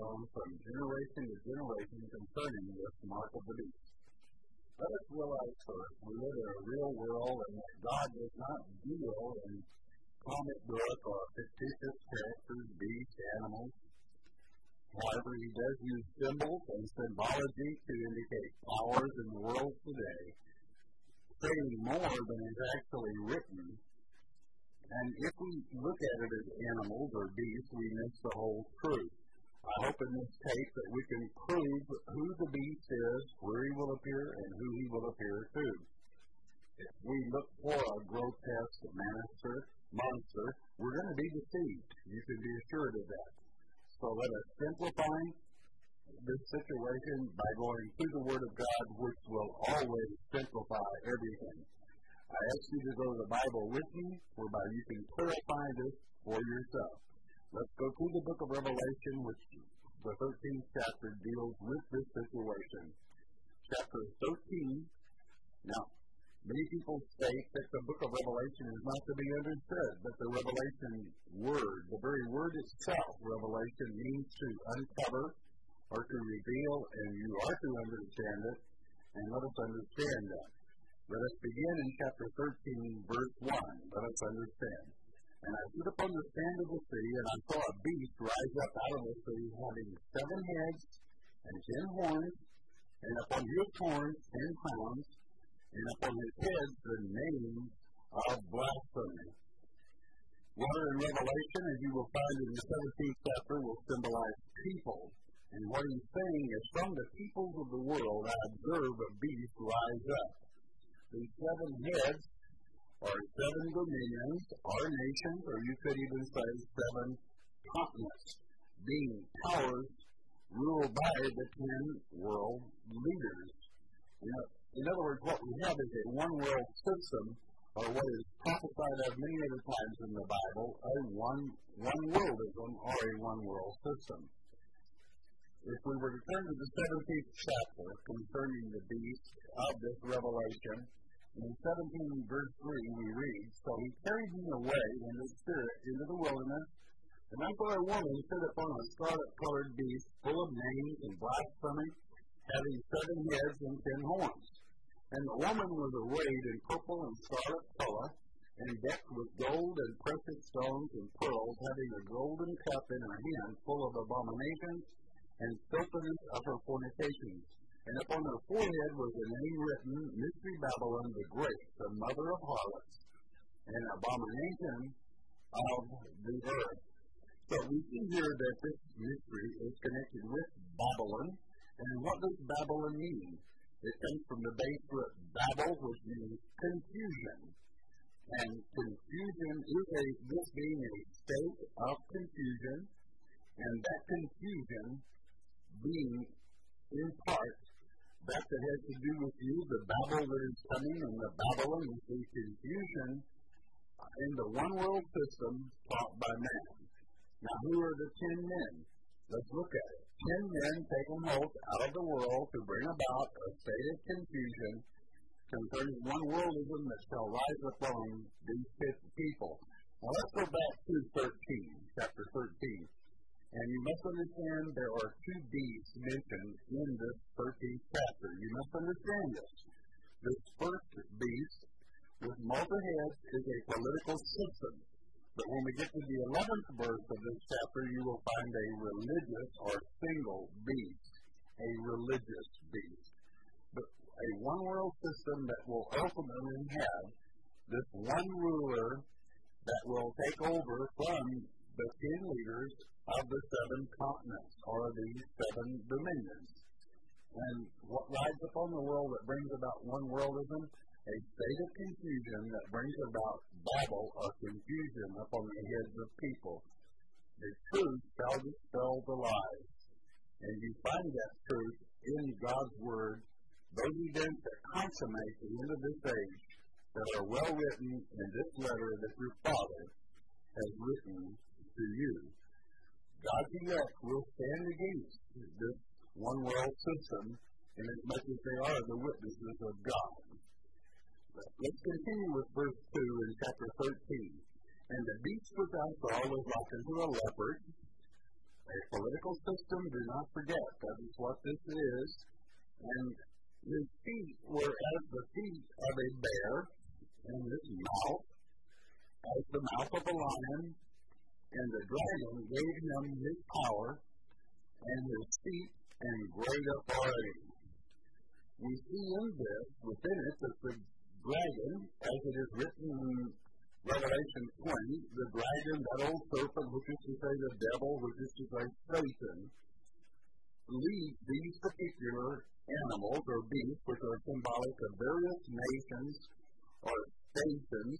on from generation to generation concerning this mark of the beast. Let us realize first we live in a real world and that God does not deal in comic book or fictitious characters, beasts, animals. However, he does use symbols and symbology to indicate powers in the world today, saying more than is actually written. And if we look at it as animals or beasts, we miss the whole truth. I hope in this tape that we can prove who the beast is, where he will appear, and who he will appear to. If we look for a grotesque monster, monster, we're going to be deceived. You can be assured of that. So let us simplify this situation by going through the Word of God, which will always simplify everything. I ask you to go to the Bible with me, whereby you can clarify this for yourself. Let's go through the book of Revelation, which the 13th chapter deals with this situation. Chapter 13. Now, Many people state that the book of Revelation is not to be understood, but the Revelation word, the very word itself, Revelation, means to uncover or to reveal, and you are to understand it, and let us understand that. Let us begin in chapter 13, verse 1. Let us understand. And I stood upon the sand of the sea, and I saw a beast rise up out of the sea, having seven heads and ten horns, and upon his horns ten crowns and upon his head the name of blasphemy. Water in Revelation, as you will find in the 17th chapter, will symbolize people. And what he's saying is, from the peoples of the world, I observe a beast rise up. These seven heads are seven dominions, or nations, or you could even say seven continents, being powers ruled by the ten world leaders. You in other words, what we have is a one world system, or what is prophesied of many other times in the Bible, a one one worldism or a one world system. If we were to turn to the 17th chapter concerning the beast of this revelation, in 17 verse 3 we read, So he carried me away in the spirit into the wilderness, and I saw a woman sit upon a scarlet colored beast full of names and blasphemy, having seven heads and ten horns. And the woman was arrayed in purple and scarlet color, and decked with gold and precious stones and pearls, having a golden cup in her hand full of abominations and filthiness of her fornications. And upon her forehead was a name written, Mystery Babylon the Great, the mother of harlots, and abomination of the earth. So we see here that this mystery is connected with Babylon. And what does Babylon mean? It comes from the base root Babel, which means confusion. And confusion is a, this being a state of confusion, and that confusion being in part that that has to do with you, the Babel that is coming, and the Babylon is the confusion in the one world system taught by man. Now, who are the ten men? Let's look at it ten men taken hold out of the world to bring about a state of confusion concerning one worldism that shall rise upon these people. Now let's go back to 13, chapter 13. And you must understand there are two beasts mentioned in this 13th chapter. You must understand this. This first beast with multiple heads is a political system but when we get to the 11th verse of this chapter, you will find a religious or single beast. A religious beast. But a one world system that will ultimately have this one ruler that will take over from the ten leaders of the seven continents or the seven dominions. And what rides upon the world that brings about one worldism a state of confusion that brings about babel or confusion upon the heads of people. The truth shall dispel the lies. And you find that truth in God's Word, those events that consummate the end of this age that are well written in this letter that your Father has written to you. God's elect will stand against this one world system in as much as they are the witnesses of God. Let's continue with verse 2 in chapter 13. And the beast which I saw was like unto a leopard, a political system. Do not forget that is what this is. And his feet were as the feet of a bear, and his mouth as the mouth of a lion. And the dragon gave him his power and his seat and great authority. We see in this, within it, that the dragon, as it is written in Revelation 20, the dragon, that old serpent, which is to say the devil, which is to say Satan, leads these particular animals or beasts, which are symbolic of various nations or stations.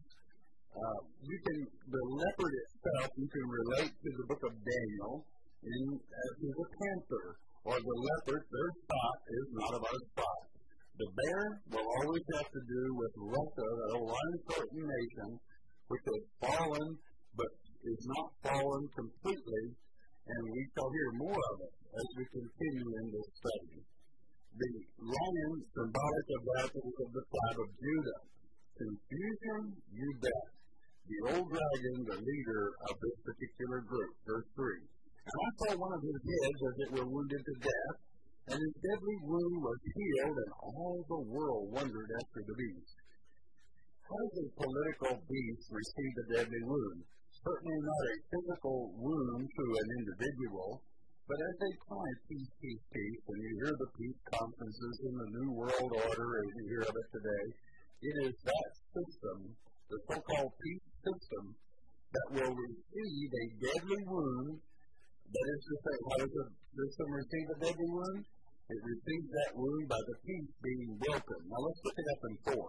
Uh, you can, the leopard itself, you can relate to the book of Daniel in, as to the panther or the leopard. Their spot is not of our spot. The bear will always have to do with Russia, that old uncertain nation, which has fallen but is not fallen completely, and we shall hear more of it as we continue in this study. The lion, symbolic of that, is of the tribe of Judah. Confusion, you bet. The old dragon, the leader of this particular group. Verse 3. And I saw one of his heads as it were wounded to death, and his deadly wound was healed, and all the world wondered after the beast. How does a political beast receive a deadly wound? Certainly not a physical wound to an individual, but as they cry peace, peace, peace, and you hear the peace conferences in the New World Order as you hear of it today, it is that system, the so-called peace system, that will receive a deadly wound. That is to say, how does the system receive a deadly wound? It receives that wound by the peace being broken. Now let's look it up in four.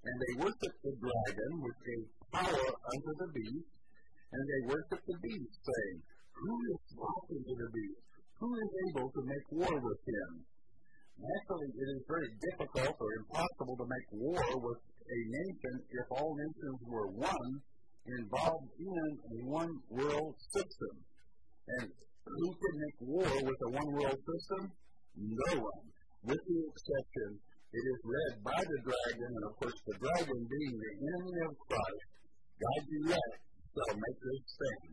And they worship the dragon, which gave power unto the beast, and they worship the beast, saying, Who is talking to the beast? Who is able to make war with him? Naturally, it is very difficult or impossible to make war with a nation if all nations were one, involved in a one world system. And who can make war with a one world system? No one. With the exception, it is led by the dragon, and of course, the dragon being the enemy of Christ, God's elect, shall make this thing.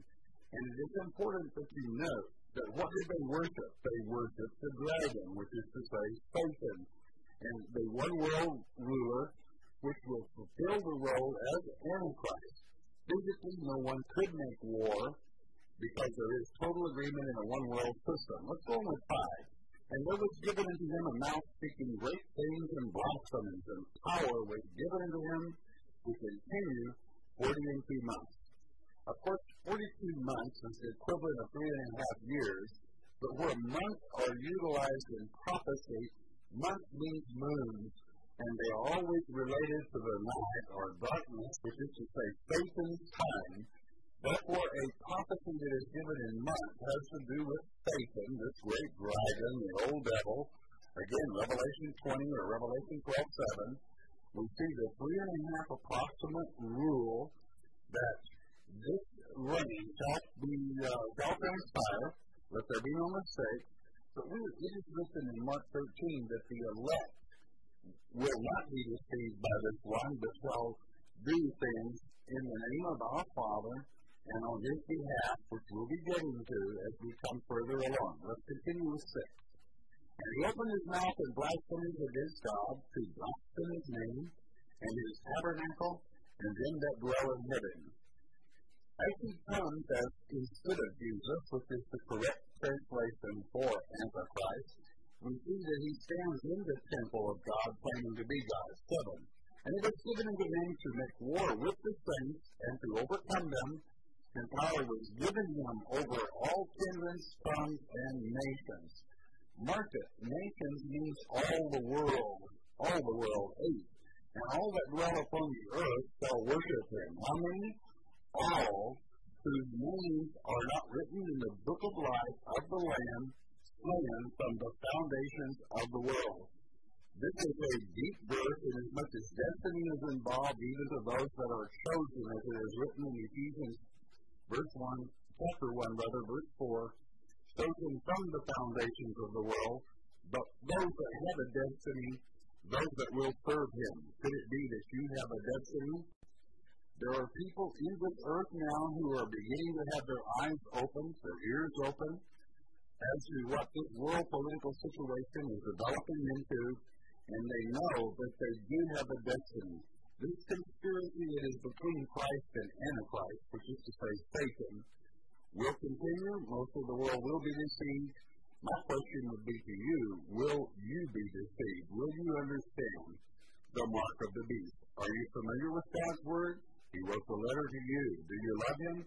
And it is important that you know that what did they worship? They worship the dragon, which is to say, Satan, and the one world ruler, which will fulfill the role as Antichrist. Physically, no one could make war because there is total agreement in a one world system. Let's go with five. And there was given unto him a mouth speaking great things and blasphemies, and power was given unto him to continue forty and two months. Of course, 42 months is the equivalent of three and a half years, but where months are utilized in prophecy, month means moons, and they are always related to the night or darkness, which is to say Satan's time. Therefore, a prophecy that is given in months has to do with Satan, this great dragon, the old devil. Again, Revelation 20 or Revelation 12 7. We see the three and a half approximate rule that this reign shall be uh, shall transpire, let there be no mistake. But we, it is written in Mark 13 that the elect will not be deceived by this one, but shall do things in the name of our Father and on his behalf, which we'll be getting to as we come further along. Let's continue with six. And he opened his mouth in blasphemy against God to blaspheme his name and his tabernacle and them that dwell in heaven. As he comes as instead of Jesus, which is the correct translation for Antichrist, we see that he stands in the temple of God claiming to be God. Seven. And it was given unto him to make war with the saints and to overcome them, and power was given him over all kindreds, tongues, and nations. Mark it, nations means all the world, all the world, eight. And all that dwell upon the earth shall worship him. How many? all whose names are not written in the book of life of the Lamb slain from the foundations of the world. This is a deep verse, and as much as destiny is involved, even to those that are chosen, as it is written in Ephesians, verse 1, chapter 1, rather, verse 4, chosen from the foundations of the world, but those that have a destiny, those that will serve Him. Could it be that you have a destiny there are people in this earth now who are beginning to have their eyes open, their ears open, as to what this world political situation is developing into, and they know that they do have a destiny. This conspiracy that is between Christ and Antichrist, which is to say Satan, will continue. Most of the world will be deceived. My question would be to you, will you be deceived? Will you understand the mark of the beast? Are you familiar with God's word? He wrote the letter to you. Do you love him?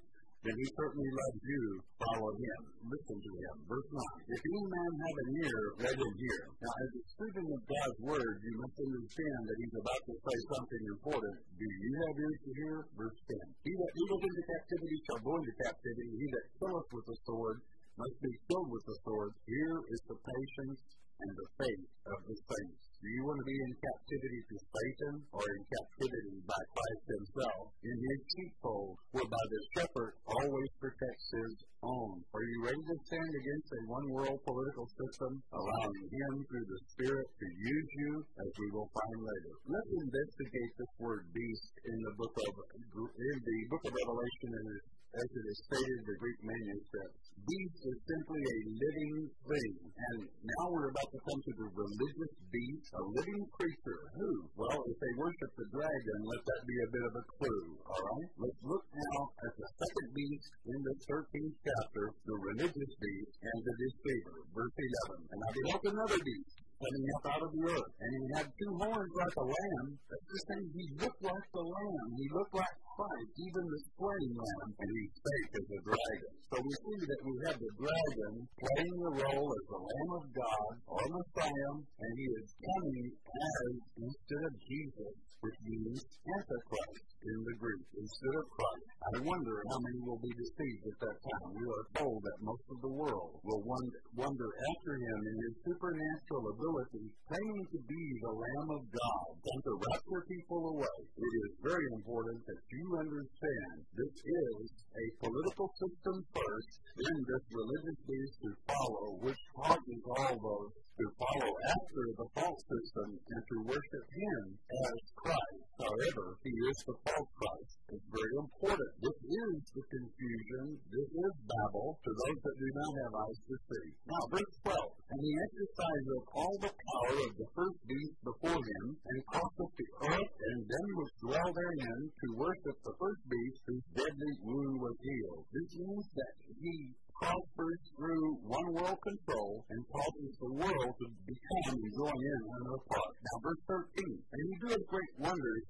Then he certainly loves you. Follow him. Listen to him. Verse 9. If any man have an ear, let him hear. Now, as a student of God's word, you must understand that he's about to say something important. Do you have ears to hear? Verse 10. He that leadeth into captivity shall go into captivity. He that killeth with the sword must be killed with the sword. Here is the patience and the faith of the saints. Do you want to be in captivity to Satan or in captivity by Christ himself in his sheepfold, whereby the shepherd always protects his own? Are you ready to stand against a one world political system, allowing him through the Spirit to use you, as we will find later? Let's investigate this word beast in the book of in the book of Revelation and as it is stated in the Greek manuscript. Beast is simply a living thing. And now we're about to come to the religious beast, a living creature. Who? Well, if they worship the dragon, let that be a bit of a clue. All right? Let's look now at the second beast in the 13th chapter, the religious beast and the deceiver. Verse 11. And I beheld another beast coming up out of the earth. And he had two horns like a lamb. That's the same. He looked like the lamb. He looked like Christ, even the slain lamb. And he spake as a dragon. So we see that we have the dragon playing the role as the Lamb of God or Messiah, and he is coming as instead of Jesus, which means Antichrist in the Greek instead of Christ. I wonder how many will be deceived at that time. We are told that most of the world will wonder, after him in his supernatural ability, claiming to be the Lamb of God, and to rapture people away. It is very important that you understand this is a political system first, then this religious beast to follow, which causes all those to follow after the false system and to worship him. However, he is the false Christ. It's very important. This is the confusion. This is Babel to those that do not have eyes to see. Now, verse 12. And he exerciseth all the power of the first beast before him, and causeth the earth and them which dwell therein to worship the first beast whose deadly wound was healed. This means that he prospers through one world control and causes the world to become and join in on her part. Now, verse 13. And he doeth great wonders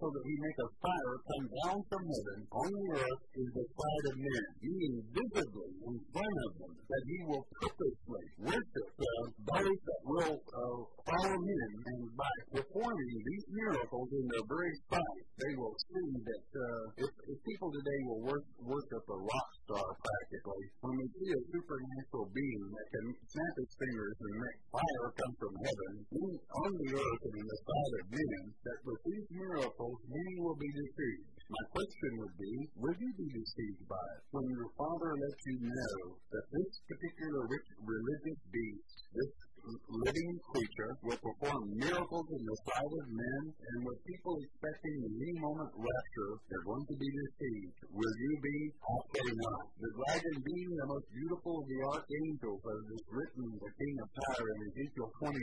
down from heaven on the earth in the sight of men, being visibly in front of them, that he will purposely worship uh, those that will uh, follow him, and by performing these miracles in their very sight, they will see that uh, if, if people today will worship, worship a rock star practically, when we see a supernatural being that can snap his fingers and make fire come from heaven on the earth and in the sight of men, that with these miracles many will be deceived. Father lets you know that this particular religious beast, this living creature will perform miracles in the sight of men, and with people expecting the any moment rapture, they're going to be deceived. Will you be? I say not. The dragon being the most beautiful of the archangels, as is written the king of Tyre in Ezekiel 28.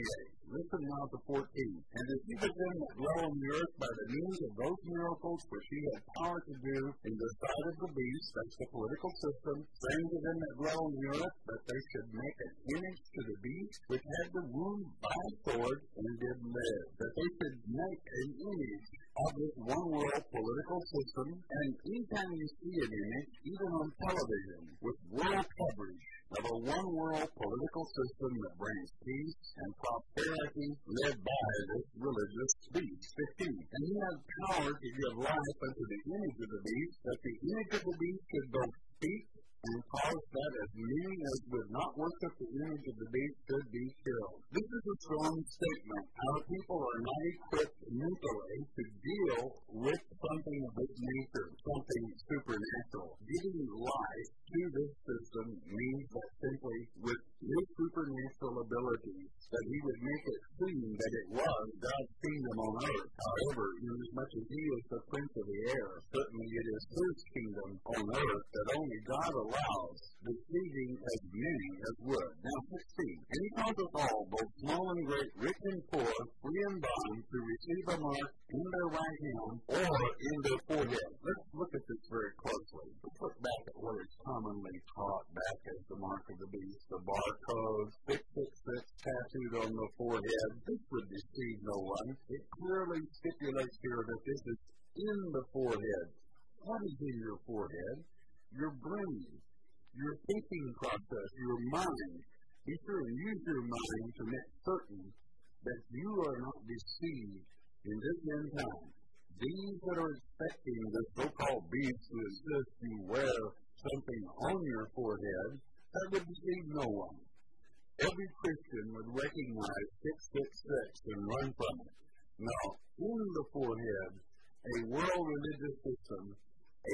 Listen now to 14. And deceiveth them that dwell on the earth by the means of those miracles which he had power to do in the sight of the beast, that's the political system, saying to them that dwell on the earth that they should make an image to the beast which had the wound by sword and did live. That they should make an image of this one world political system. And anytime you see an image, even on television, with world coverage of a one world political system that brings peace and prosperity led by this religious beast. 15. And he has power to give life unto the image of the beast, that the image of the beast should both speak and cause that as many as would not worship the image of the beast should be killed. This is a strong statement. Our people are not equipped mentally to deal with something of this nature, something supernatural. Giving life to this system means that simply with his supernatural abilities, that he would make it seem that it was God's kingdom on earth. However, inasmuch as he is the prince of the air. It is his kingdom on earth that only God allows, deceiving as many as would. Now, 16. And he causeth all, both small and great, rich and poor, free and bond, to receive a mark in their right hand or in their forehead. Let's look at this very closely. Let's look back at what is commonly taught back as the mark of the beast, the barcode, 666 tattooed on the forehead. This would deceive no one. It clearly stipulates here that this is in the forehead. What is in your forehead? Your brain, your thinking process, your mind. Be sure and use your mind to make certain that you are not deceived in this end time. These that are expecting the so-called beast to insist you wear something on your forehead, that would deceive no one. Every Christian would recognize 666 and run from it. Now, in the forehead, a world religious system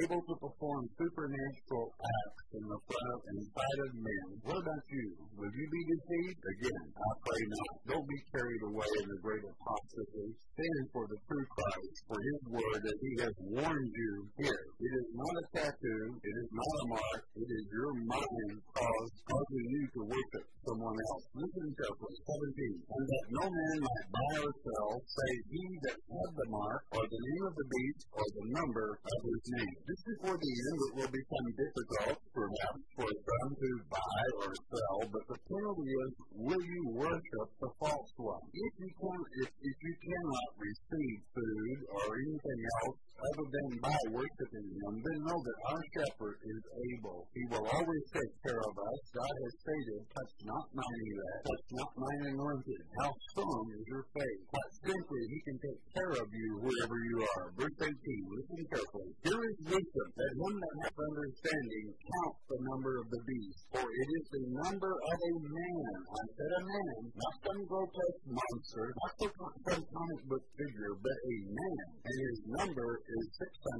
able to perform supernatural acts in the front and side of men. What about you? Will you be deceived? Again, I pray not. Don't be carried away in the great apostasy. Stand for the true Christ, for his word that he has warned you here. It is not a tattoo. It is not a mark. It is your mind cause, causing you to worship someone else. Listen carefully. 17. And that no man might buy or sell, save he that had the mark, or the name of the beast, or the number of his name. Just before the end, it will become difficult, for perhaps, for some to buy or sell, but the penalty is, will you worship the false one? If you, can, if, if you cannot receive food or anything else other than by worshiping Him, then know that our shepherd is able. He will always take care of us. God has stated, touch not mine elect, touch not mine anointed. How strong is your faith? Quite simply, He can take care of you wherever you are. Verse 18, listen carefully. Here is wisdom, that one that hath understanding count the number of the beast, for it is the number of a man. I said a man, not some grotesque monster, not some comic book figure, but a man. And his number is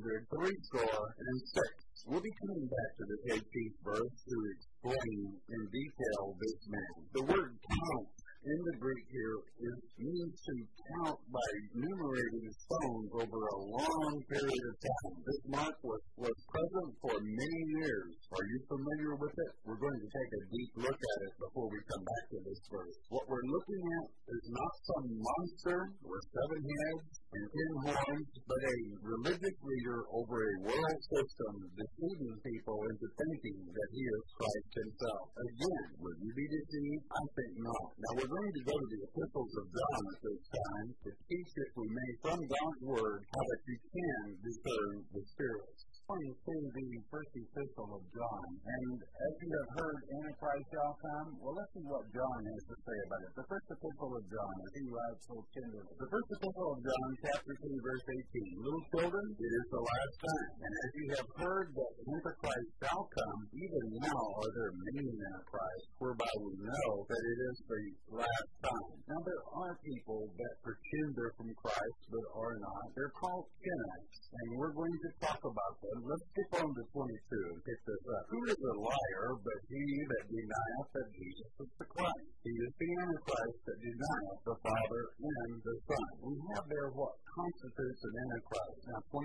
600, three score, and six. We'll be coming back to the 18th verse to explain in detail this man. The word count in the Greek here is means to count by numerating stones over a long period of time. This mark was, was present for many years. Are you familiar with it? We're going to take a deep look at it before we come back to this verse. What we're looking at is not some monster with seven heads and ten horns, but a religious leader over a world system deceiving people into thinking that he is Christ himself. Again, would you be deceived? I think not. Now we're going to go to the epistles of John at this time to teach, if we may, from God's Word, how that you can discern the spirits. According to the first epistle of John, and as you have heard, Antichrist shall come. Well, let's see what John has to say about it. The first epistle of John, think you have so tenderly. The first epistle of John, chapter 2, verse 18. Little children, it is the last time. And as you have heard that Antichrist shall come, even now are there many Antichrists, whereby we know that it is the last time. Now, there are people that pretend they're from Christ, but are not. They're called Kenites, and we're going to talk about them. Let's skip on to 22 and pick this up. Who is a liar but he that denieth that Jesus is the Christ? He is the Antichrist that denieth the Father and the Son. We have there what constitutes an Antichrist. Now, 23,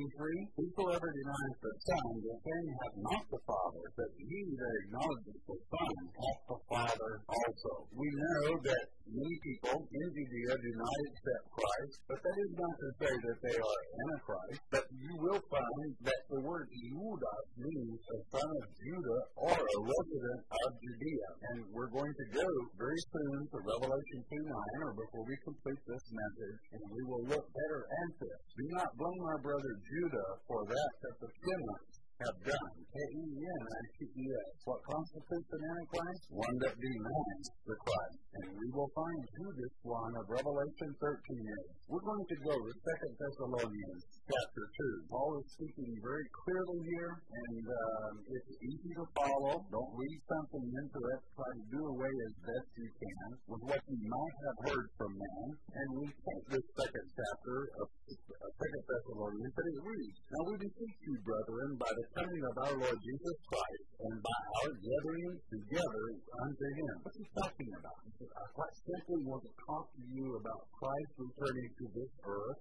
whosoever denieth the Son, the same hath not the Father, but he that acknowledges the Son hath the Father also. We know that many people in Judea do not accept Christ, but that is not to say that they are Antichrist, but you will find that the word Judah means a son of Judah or a resident of Judea. And we're going to go very soon to Revelation 2 9, or before we complete this message, and we will look better at this. Do not blame our brother Judah for that that the Kenites have done. K-E-N-I-T-E-S. What constitutes an Antichrist? One that denies the Christ. And we will find who this one of Revelation 13 is. We're going to go to 2 Thessalonians chapter 2. Paul is speaking very clearly here, and um, it's easy to follow. Don't read something into it. Try to do away as best you can with what you might have heard from man. And we take this second chapter of 2 Thessalonians, and it reads, Now we beseech you, brethren, by the coming of our Lord Jesus Christ, and by our gathering together unto him. What's he talking about? He says, I quite simply want to talk to you about Christ returning to this earth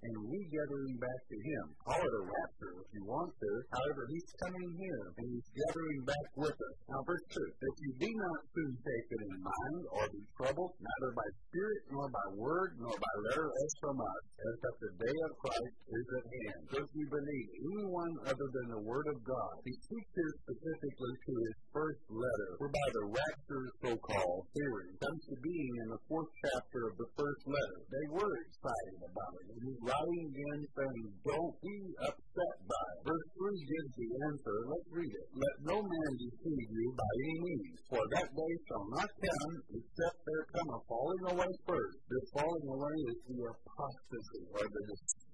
and we gathering back to him. Call it a rapture if you want to. However, he's coming here, and he's gathering back with us. Now, verse 2, that you be not soon taken in mind, or be troubled, neither by spirit, nor by word, nor by letter as from us, as that the day of Christ is at hand. Don't you believe anyone other than the word of God? He speaks here specifically to his first letter, whereby the rapture, so-called theory, comes to being in the fourth chapter of the first letter. They were excited about it. Writing again saying, don't be upset by it. Verse 3 gives the answer. Let's read it. Let no man deceive you by any means, for that day shall not come except there come a falling away first. This falling away is the apostasy, or the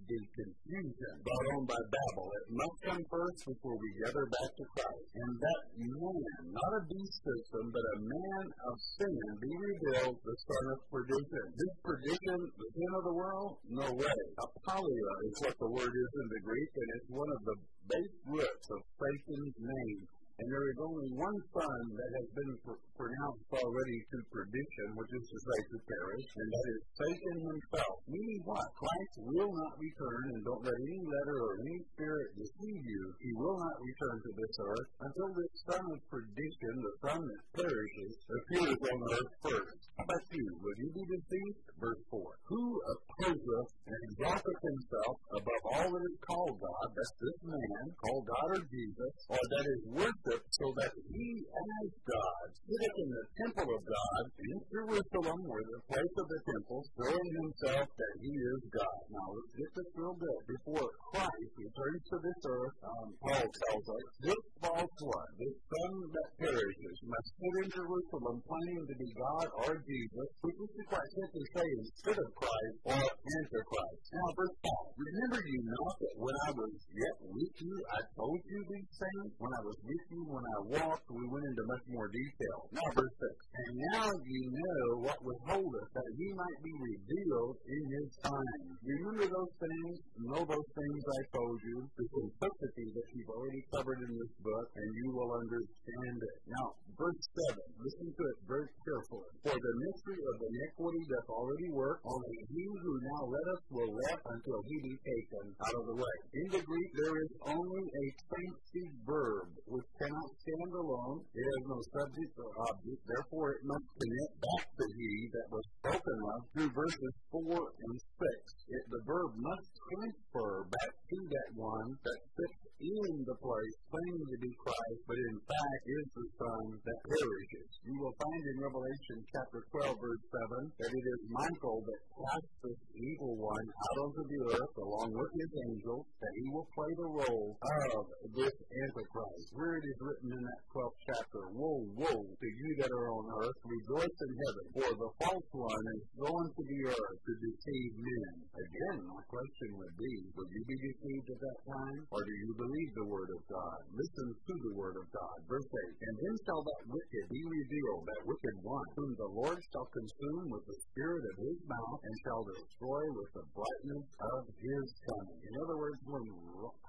the confusion brought on by Babel. It must come first before we gather back to Christ. And that man, not a beast system, but a man of sin, be revealed, the son of perdition. This perdition, the sin of the world? No way. Apoleia is what the word is in the Greek, and it's one of the base roots of Satan's name and there is only one son that has been pr- pronounced already to perdition, which is to say to perish, and that is Satan himself. Meaning what? Christ will not return, and don't let any letter or any spirit deceive you. He will not return to this earth until this son of perdition, the son that perishes, appears on earth first. How about you? Will you be deceived? Verse 4. Who opposeth and exalteth himself above all that is called God, that's this man, called God or Jesus, or that is worth so that he as God sitteth in the temple of God in Jerusalem, where the place of the temple, showing himself that he is God. Now let's get this real good. Before Christ returns to this earth, um, Paul tells us, this false one, this son that perishes, must sit in Jerusalem claiming to be God or Jesus, which is quite simply say instead of Christ or Antichrist. Now verse 5. Remember you not that when I was yet with you, I told you these things? When I was with you, when I walked, we went into much more detail. Now, verse 6. And now you know what withhold us, that he might be revealed in his time. Remember those things? Know those things I told you? The simplicity that already covered in this book, and you will understand it. Now, verse 7. Listen to it very carefully. For the mystery of iniquity doth already work, only he who now let us will let until he be taken out of the way. In the Greek, there is only a fancy verb, which cannot stand alone. It has no subject or object. Therefore, it must connect back to he that was spoken of through verses 4 and 6. It, the verb must transfer back to that one that sits in the place claiming to be Christ, but in fact is the Son that perishes. You will find in Revelation chapter 12, verse 7, that it is Michael that casts this evil one out onto the earth along with his angels, that he will play the role of this Antichrist. Where it is written in that 12th chapter, Woe, woe to you that are on earth, rejoice in heaven, for the false one is going to the earth to deceive men. Again, my question would be, will you be deceived at that time, or do you believe the word of God? Listen to the word of God. Verse 8, And then shall that wicked be revealed, that wicked one, whom the Lord shall consume with the spirit of his mouth, and shall destroy with the brightness of his coming. In other words, when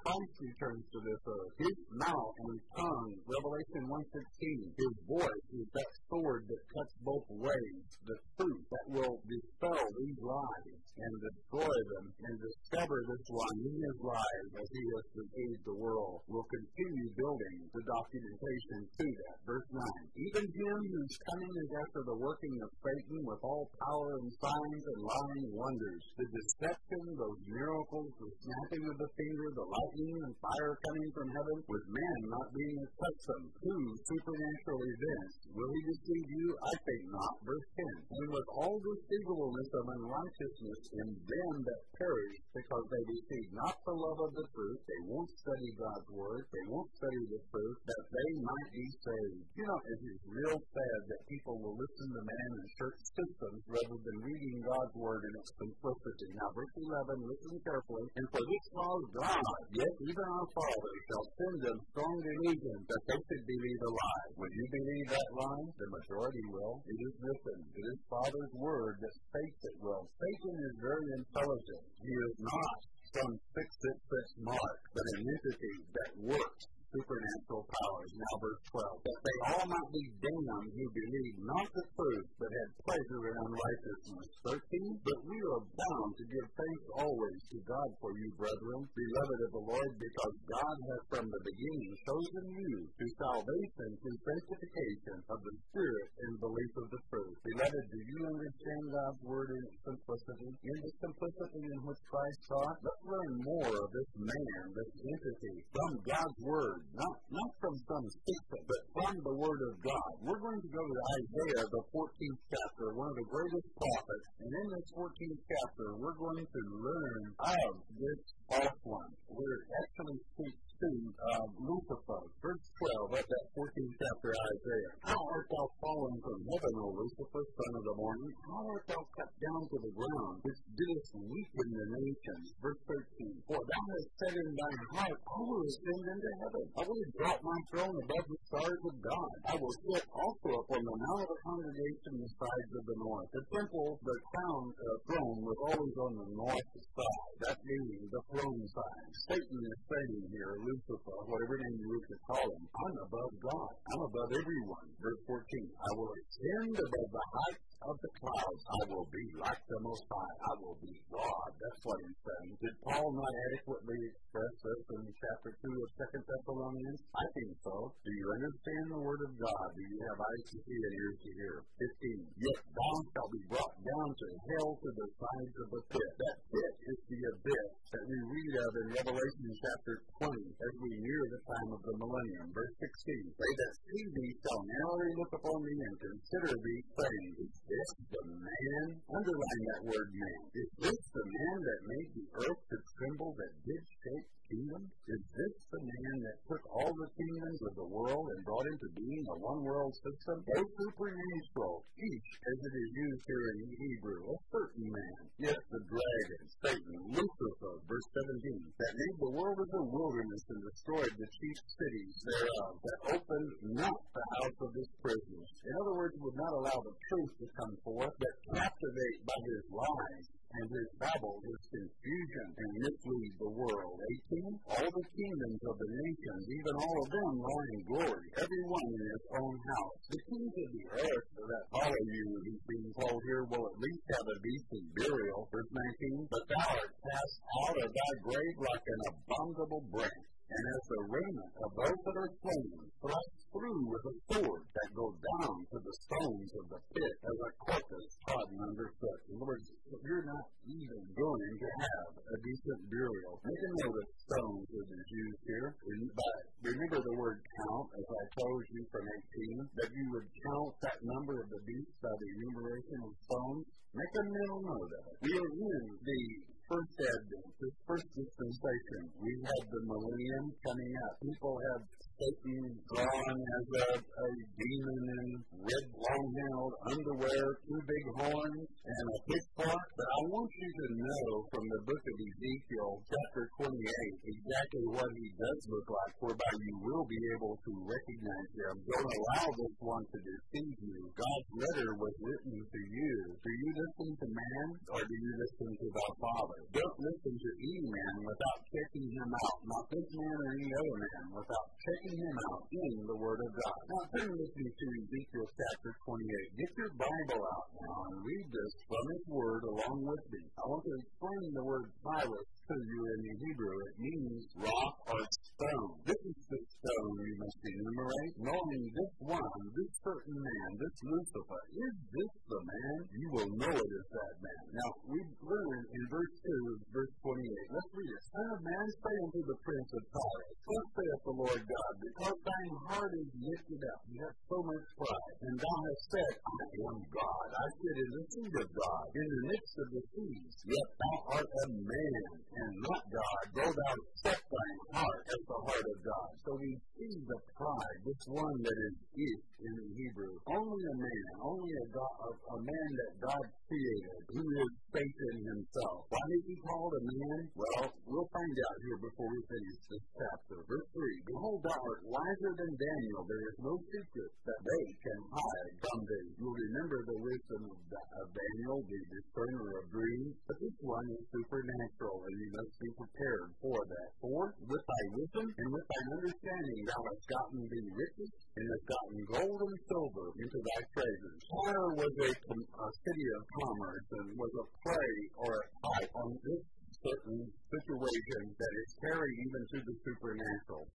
Christ returns to this earth, his mouth and tongue, Revelation 1.16, his voice is that sword that cuts both ways, the truth that will dispel these lies and destroy them and discover this one in his lives as he has deceived the world, will continue building the documentation to that. Verse 9, Even him whose coming is after the working of Satan with all power and signs and lying wonders, the deception, those miracles, the snapping of the finger, the lightning and fire coming from heaven, with man not being accustomed to supernatural events. Will he deceive you? I think not. Verse 10. And with all deceivableness of unrighteousness in them that perish, because they receive not the love of the truth, they won't study God's word, they won't study the truth, that they might be saved. You know, it is real sad that people will listen to man and church systems rather than reading God's word in its simplicity. Now, verse 11, listen carefully. And for this cause God, yet even our Father, shall send them strong delusion that they should believe a lie. Would you believe that lie? The majority will. It is written. It is Father's word that states it will. Satan is very intelligent. He is not some 666 mark, but an entity that works supernatural powers. Now, verse 12. That they all might be damned who believe not the truth, but had pleasure in unrighteousness. 13. But we are bound to give thanks always to God for you, brethren, beloved of the Lord, because God has from the beginning chosen you to salvation through sanctification of the Spirit and belief of the truth. Beloved, do you understand God's word in its simplicity? In simplicity in which Christ taught? Let's learn more of this man, this entity, from God's word, not, not from some statement, but from the word of God. We're going to go to Isaiah, the 14th chapter, one of the greatest prophets, and in this 14th chapter, we're going to learn of this false one. We're actually speak to um, Lucifer, verse 12 of that 14th chapter Isaiah. How art thou fallen from heaven, O Lucifer, son of the morning? How art thou cut down to the ground, which didst weaken the nations? Verse 13. For thou hast said in thine heart, I will ascend into heaven. I will exalt my throne above the stars of God. I will sit also upon the mount of the congregation the sides of the north. The temple, the crown uh, throne was always on the north side. That meaning the throne side. Satan is saying here, Lucifer, whatever name you wish to call him, I'm above God. I'm above everyone. Verse 14, I will ascend above the heights of the clouds. I will be like the Most High. I will be God. That's what he's saying. Did Paul not adequately express this in chapter 2 of 2 Thessalonians? I think so. Do you understand the Word of God? Do you have eyes to see and ears to hear? 15. Yet thou shalt be brought down to hell to the sides of the pit. That pit is the abyss that we read of in Revelation chapter 20 as we near the time of the millennium. Verse 16. They that see thee shall narrowly look upon thee and consider thee, saying, Is this the man? Underline that word man. Is this the man that made the earth to tremble, that did shake kingdoms? Is this the man that took all the kingdoms of the world and brought into being a one world system? A supernatural, each as it is used here in Hebrew, a certain man. Yes, the dragon, Satan, Lucifer, verse 17, that made the world as a wilderness and destroyed the chief cities thereof, that opened not the house of his prisoners. In other words, would not allow the truth to come forth, but captivate by his lies and his babble, his confusion, and mislead the world. 18. All the kingdoms of the nations, even all of them, lie in glory, every one in his own house. The kings of the earth that follow you, he's being told here, will at least have a decent burial. Verse 19. But thou art cast out of thy grave like an abominable branch and as the raiment of those that are slain, thrust through with a sword that go down to the stones of the pit as a carcass trodden underfoot. In other words, you're not even going to have a decent burial. Make a note of stones that is used here. But remember the word count, as I told you from 18, that you would count that number of the beasts by the enumeration of stones. Make a mental note of it. We are in the first advent, this first dispensation, we have the millennium coming up. People have Satan drawn as a, a demon in red long-held underwear, two big horns, and a pitchfork. But I want you to know from the book of Ezekiel, chapter 28, exactly what he does look like, whereby you will be able to recognize him. Don't allow this one to deceive you. God's letter was written to you. Do you listen to man, or do you listen to thy Father? Don't listen to any man without checking him out, not this man or any other man, without checking him out in the Word of God. Now turn with me to Ezekiel chapter 28. Get your Bible out now and read this from His Word along with me. I want to explain the word Cyrus you in the Hebrew. It means rock or stone. This is the stone you must enumerate, knowing this one, this certain man, this Lucifer. Is this the man? You will know it is that man. Now, we learn in verse 2, verse 28. Let's read it. Son of man, say unto the prince of Tyre, Thus saith the Lord God, because thine heart is lifted up, you have so much pride, and thou hast said, I am God. I sit in the seat of God, in the midst of the seas. Yet thou art a man, and not God. Go thou set thine heart as the heart of God. So we see the pride, this one that is ish in the Hebrew. Only a man, only a, God, a, a man that God created, who is faith in himself. Why is he called a man? Well, we'll find out here before we finish this chapter. Verse 3 Behold, thou art wiser than Daniel. There is no secret that they can hide from thee. You'll remember the wisdom of, of Daniel, the discerner of dreams. But this one is supernatural, and you must be prepared for that. For with thy wisdom, and with thine understanding thou hast gotten thee riches, and hast gotten gold and silver into thy treasures. Tyre was a, a city of commerce, and was a play or a type on this certain situation that is carried even to the supernatural.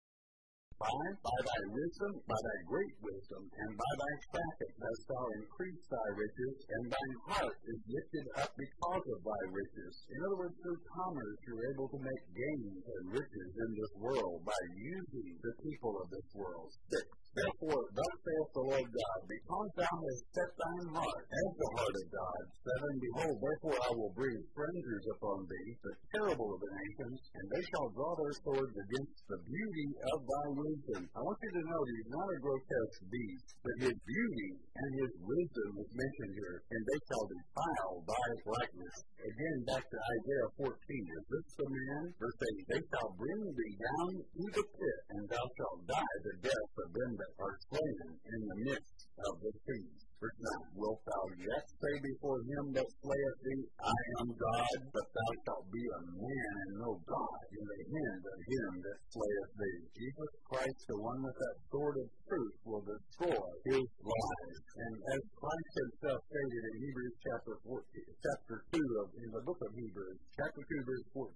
Five, by thy wisdom, by thy great wisdom, and by thy traffic hast thou increased thy riches, and thine heart is lifted up because of thy riches. In other words, through commerce, you're able to make gains and riches in this world by using the people of this world. Six, Therefore, thus saith the Lord God, because thou hast set thine heart as the heart of God, seven, behold, therefore I will bring strangers upon thee, the terrible of the nations, and they shall draw their swords against the beauty of thy wisdom. I want you to know he's not a grotesque beast, but his beauty and his wisdom is mentioned here, and they shall defile thy likeness. Again, back to Isaiah 14. Is this the man? Verse 8, they shall bring thee down to the pit, and thou shalt die the death of them that are slain in the midst of the sea. 9, Wilt thou yet say before him that slayeth thee, I am God, but thou shalt be a man and no God in the hand of him that slayeth thee. Jesus Christ, the one with that sword of truth, will destroy his lies. And as Christ himself stated in Hebrews chapter 14, chapter 2 of in the book of Hebrews, chapter 2, verse 14,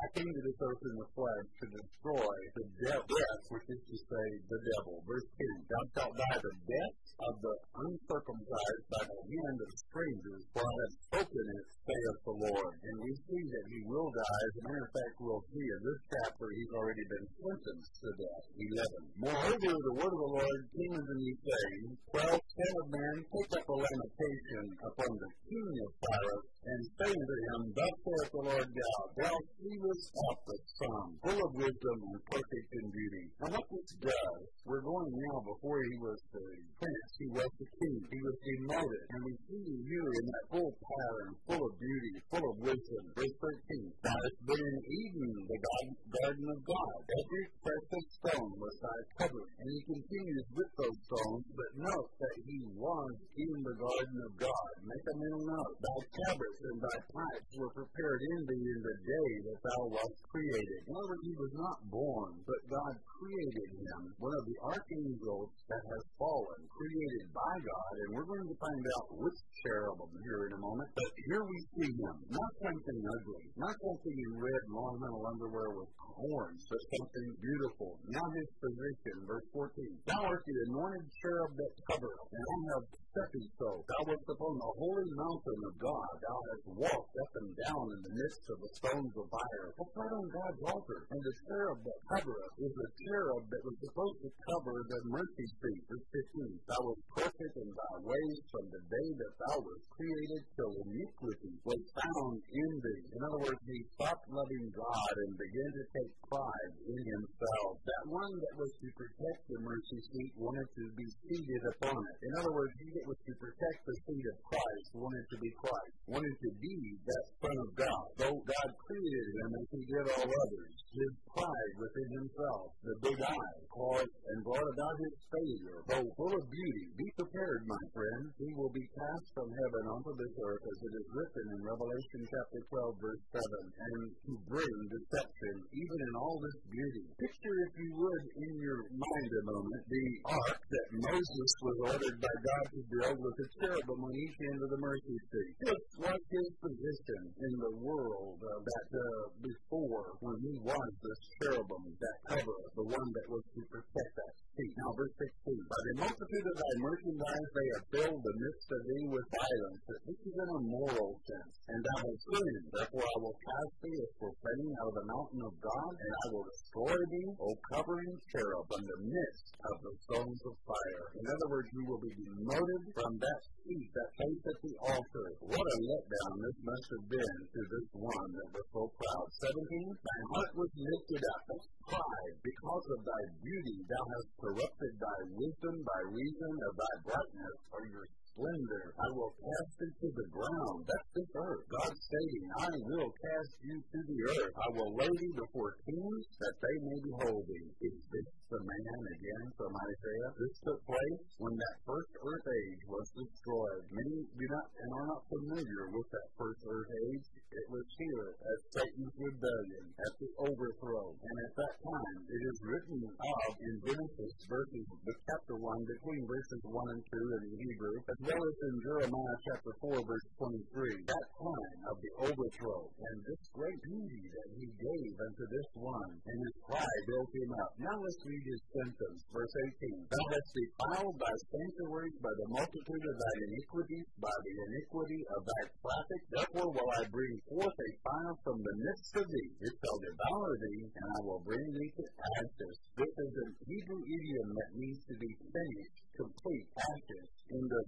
I came to this earth in the flesh to destroy the death, which is to say, the devil. Verse 10, Thou shalt die the death of the uncircumcised by the hand of strangers, for I have spoken it, saith the Lord. And we see that he will die. As a matter of fact, we'll see in this chapter he's already been sentenced to death. 11. Moreover, the word of the Lord came unto me, saying, Well, son of man, take up a lamentation upon the king of Tyrus, and say unto him, Thus saith the Lord God, Thou seest up the son, full of wisdom and perfect in beauty. Now what this does, we're going now before he was the prince, he was the king, he was demoted, and we see here in that full pattern, full of beauty, full of wisdom. Verse 13, Thou hast been in Eden, the garden of God. Every precious stone was thy covering. And he continues with those stones, but note that he was in the garden of God. Make a mental note. Thy tabrets and thy pipes were prepared in thee in the day that thou wast created. In other words, he was not born, but God created him. One of the archangels that has fallen, created by God, and we're going to find out which cherubim here in a moment. But here we see him, not something ugly, not something in red long metal underwear with horns, but something beautiful. Now his position, verse 14. Thou art the anointed cherub that covereth, and I have thee so. Thou wast upon the holy mountain of God. Thou hast walked up and down in the midst of the stones of fire. That's right on God's altar. And the cherub that covereth is a cherub that was supposed to cover the mercy seat. Verse 15. Thou wast perfect in thy ways from the day that thou wast created till iniquity was found in thee. In other words, he stopped loving God and began to take pride in himself. That one that was to protect the mercy seat wanted to be seated upon it. In other words, he that was to protect the seat of Christ wanted to be Christ, wanted to be that Son of God. Though God created him as he did all others, his pride within himself, the big eye, caused and brought about his failure. Though full of beauty, be prepared, my friend. He will be cast from heaven onto this earth, as it is written in Revelation chapter 12, verse 7, and to bring deception even in all this beauty. Picture, if you would, in your mind a moment, the ark that Moses was ordered by God to build with a cherubim on each end of the mercy seat. This was his position in the world uh, that uh, before when he was this cherubim that cover, the one that was to protect that seat. Now, verse 16. By the multitude of thy merchandise they have filled the midst of thee with violence. This is in a moral sense. And thou hast sinned. Therefore I will cast thee as profane out of the mountain of God, and I will destroy thee, O covering cherub, in the midst of the stones of fire. In other words, you will be demoted from that seat, that place at the altar. What a letdown this must have been to this one that was so proud. 17. Thy heart was lifted up as pride because of thy beauty. Thou hast corrupted thy wisdom by reason of thy brightness, or your splendor. I will cast thee to the ground. That's this earth. God saying, I will cast you to the earth. I will lay thee before kings that they may behold thee. Is this the man again from Isaiah? This took place when that first earth age was destroyed. Many do not and are not familiar with that first earth age. It was here at Satan's rebellion, at the overthrow, and at that time. It is written of in Genesis verses, the chapter 1, between verses 1 and 2 in Hebrew, as well as in Jeremiah chapter 4, verse 23. That time of the overthrow and this great beauty that he gave unto this one, and his pride built him up. Now let's read his sentence, verse 18. Thou hast defiled thy sanctuaries by the multitude of thy iniquities, by the iniquity of thy traffic. Therefore will I bring forth a fire from the midst of thee. It shall devour thee, and I will bring thee to ashes. This is an Hebrew idiom that means to be finished, complete, ashes, in the,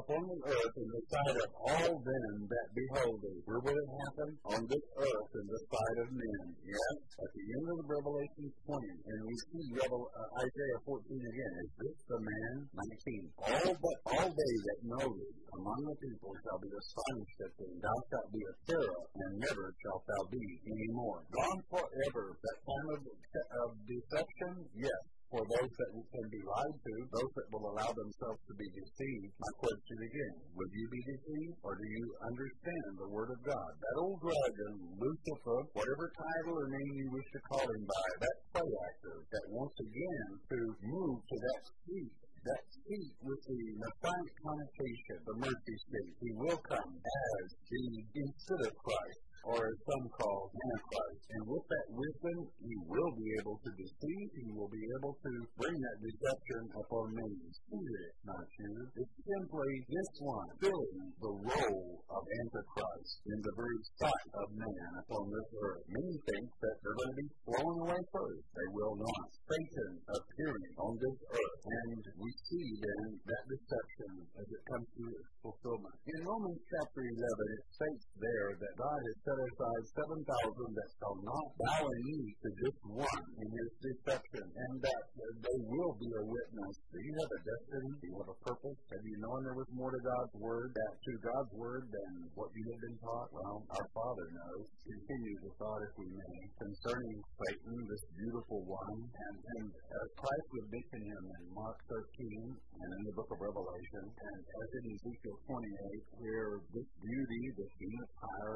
upon the earth in the sight of all them that behold thee. Where will it happen? On this earth in the sight of men. Yes, at the end of the Revelation 20. And we see Revel, uh, Isaiah 14 again. Is this the man? 19. All but all they that know thee among the people shall be astonished at thee. Thou shalt be a terror, and never shalt thou be any more. Gone forever. That time of, of deception? Yes for those that can be lied to, those that will allow themselves to be deceived. My question again, would you be deceived or do you understand the Word of God? That old dragon, Lucifer, whatever title or name you wish to call him by, that play actor that wants again to move to that seat that seat with the Messianic connotation, the mercy seat. He will come as the instead of Christ or as some call Antichrist. And with that wisdom, he will be able to deceive, and he will be able to bring that deception upon many. Spirit, not you. It's simply this one filling the role of Antichrist in the very sight of man upon this earth. Many think that they're going to be thrown away first. They will not. Satan appearing on this earth. And we see then that deception as it comes to its fulfillment. In Romans chapter 11, it states there that God has set aside 7,000 that shall not bow a knee to this one in his deception, and that they will be a witness. Do you have a destiny? Do you have a purpose? Have you known there was more to God's Word, that to God's Word, than what you have been taught? Well, our Father knows. Continue the thought, if we may, concerning Satan, this beautiful one, and, and uh, Christ would mention him in Mark 13 and in the book of Revelation, and as in Ezekiel 28, where this beauty, this being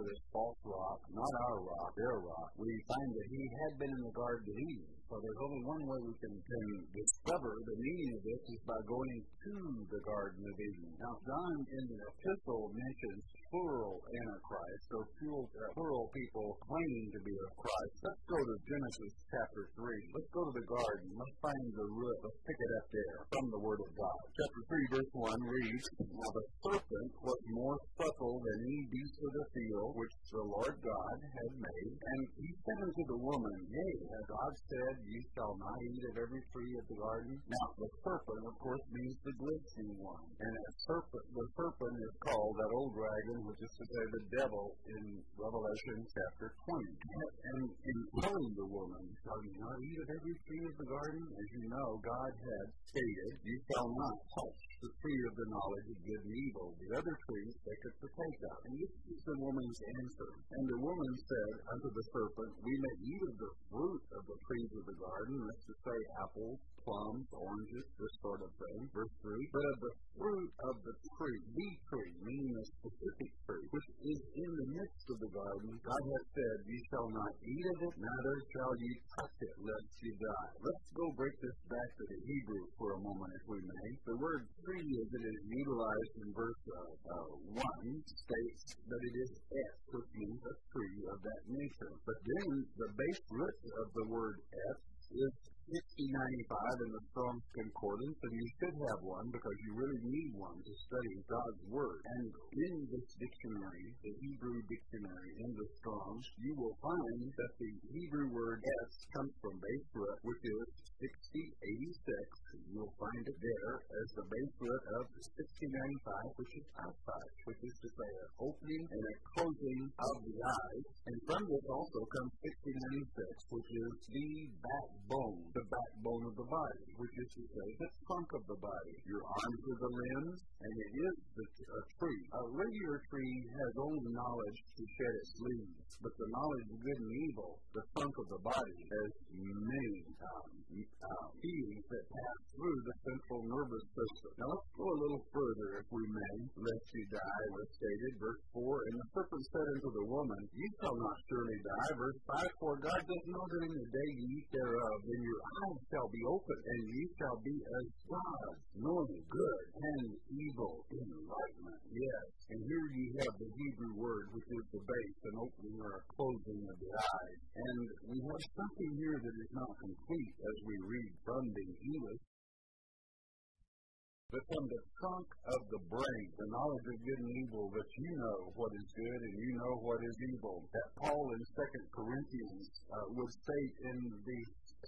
this false rock, not our rock, their rock, we find that he had been in the Garden of Eden. So there's only one way we can, can discover the meaning of this is by going to the Garden of Eden. Now, John in the epistle mentions plural antichrist, so plural, uh, plural people claiming to be of Christ. Let's go to Genesis chapter 3. Let's go to the garden. Let's find the root. Let's pick it up there from the Word of God. Chapter 3, verse 1 reads, Now the serpent was more subtle than any beast of the field which the Lord God had made. And he said unto the woman, Yea, has God said, You shall not eat of every tree of the garden? Now, the serpent, of course, means the glistening one. And serpent, the serpent is called that old dragon, which is to say the devil in Revelation chapter 20. And in telling the woman, Shall you not eat of every tree of the garden? As you know, God had stated, You shall not touch the tree of the knowledge of good and evil. The other trees they could partake of. And this is the woman's answer. And the woman said unto the serpent, We may eat of the fruit of the trees of the garden, let's just say apples, plums, oranges, this sort of thing. Verse 3. But of the fruit of the tree, the tree, meaning a specific tree, which is in the midst of the garden, God has said, You shall not eat of it, neither shall ye touch it, lest ye die. Let's go break this back to the Hebrew for a moment, if we may. The word tree, as it is utilized in verse uh, uh, 1, states that it is es, which means a tree of that nature. But then the base root of the word es is 6095 in the Strong's Concordance, and you should have one because you really need one to study God's Word. And in this dictionary, the Hebrew dictionary in the Strong's, you will find that the Hebrew word S comes from base root, which is 6086. You'll find it there as the base root of 6095, which is outside, which is to say an opening and a closing of the eyes. And from this also comes 6096, which is the backbone the backbone of the body, which is to say the trunk of the body. Your arms are the limbs, and it is the, a tree. A regular tree has only knowledge to shed its leaves, but the knowledge of good and evil, the trunk of the body, has many uh, feelings that pass through the central nervous system. Now let's go a little further, if we may, lest you die, was stated, verse 4, And the serpent said unto the woman, Ye shall not surely die. Verse 5 For God doth know that in the day ye eat thereof, then your eyes shall be opened, and ye shall be as gods, knowing good and evil. In enlightenment. Yes. And here you have the Hebrew word, which is the base, an opening or a closing of the eyes. And we have something here that is not complete as we read from the English but from the trunk of the brain, the knowledge of good and evil, that you know what is good and you know what is evil. That Paul in Second Corinthians uh, would state in the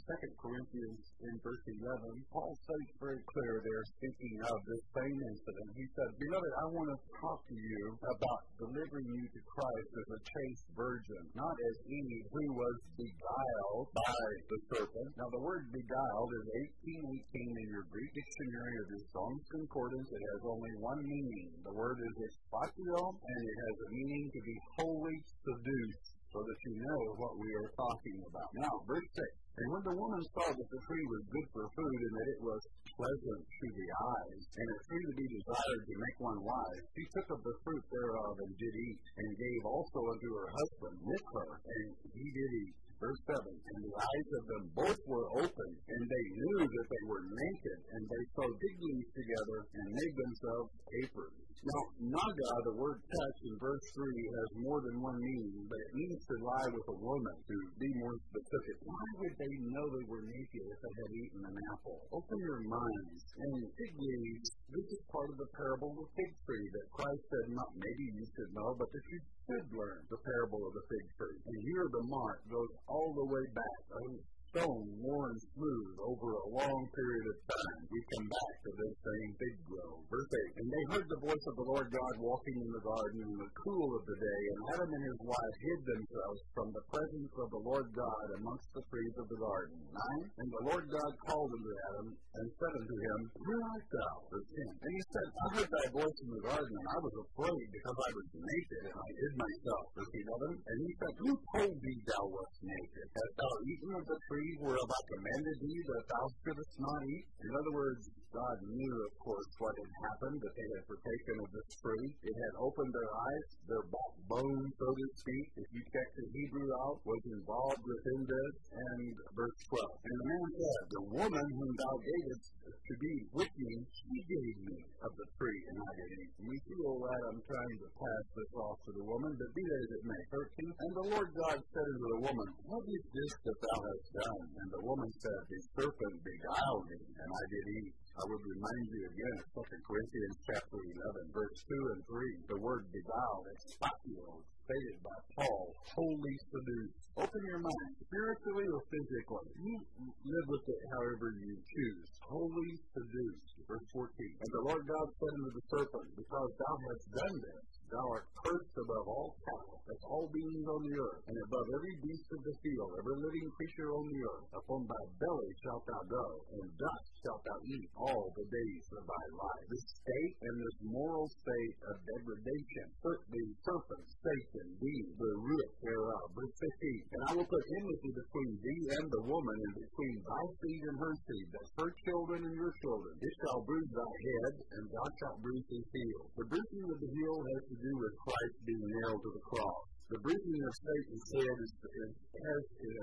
Second Corinthians in verse 11, Paul states very clear there, speaking of this same incident. He said, Beloved, I want to talk to you about delivering you to Christ as a chaste virgin, not as Eve who was beguiled by the serpent. Now, the word beguiled is 1818 in your Greek dictionary of your Strong's Concordance. It has only one meaning. The word is exapatao, and it has a meaning to be wholly seduced so that you know what we are talking about. Now, verse 6. And when the woman saw that the tree was good for food and that it was pleasant to the eyes, and a tree to be desired to make one wise, she took of the fruit thereof and did eat, and gave also unto her husband with her, and he did eat. Verse 7 And the eyes of them both were opened, and they knew that they were naked, and they sewed leaves together and made themselves aprons. Now, naga, the word touch in verse 3, has more than one meaning, but it means to lie with a woman, to be more specific. Why would they know they were naked if they had eaten an apple? Open your minds. And fig leaves, this is part of the parable of the fig tree that Christ said, not maybe you should know, but that you should learn the parable of the fig tree. And here the mark goes all the way back stone worn smooth over a long period of time. We come back to this same big grove. Verse 8. And they heard the voice of the Lord God walking in the garden in the cool of the day, and Adam and his wife hid themselves from the presence of the Lord God amongst the trees of the garden. 9. And the Lord God called unto Adam and said unto him, Where art thou? Verse 10. And he said, I heard thy voice in the garden, and I was afraid because I was naked, and I hid myself. Verse 11. And he said, Who told thee thou wast naked? Hast thou eaten of the tree? Tree whereof I commanded thee that thou shouldest not eat? In other words, God knew, of course, what had happened, that they had partaken of this tree. It had opened their eyes, their backbone, so to speak. If you check the Hebrew out, was involved within this. And verse 12. And the man said, The woman whom thou gavest to be with me, she gave me of the tree, and I did eat. And we see all that. I'm trying to pass this off to the woman, but be that as it may. 13. And the Lord God said unto the woman, What is this that thou hast done. And the woman said, The serpent beguiled me, and I did eat. I would remind you again of 2 Corinthians chapter 11, verse 2 and 3. The word beguiled, exapatao, stated by Paul, wholly seduced. Open your mind, spiritually or physically. You live with it however you choose. Wholly seduced. Verse 14. And the Lord God said unto the serpent, Because thou hast done this, Thou art cursed above all cattle, that's all beings on the earth, and above every beast of the field, every living creature on the earth. Upon thy belly shalt thou go, and dust shalt thou eat all the days of thy life. This state and this moral state of degradation put the serpent, Satan, thee, the root thereof. Verse 15. And I will put enmity between thee and the woman, and between thy seed and her seed, that her children and your children. It shall bruise thy head, and thou shalt bruise his heel. The bruising of the heel has to do with Christ being nailed to the cross. The bruising of Satan's head is, is, has, in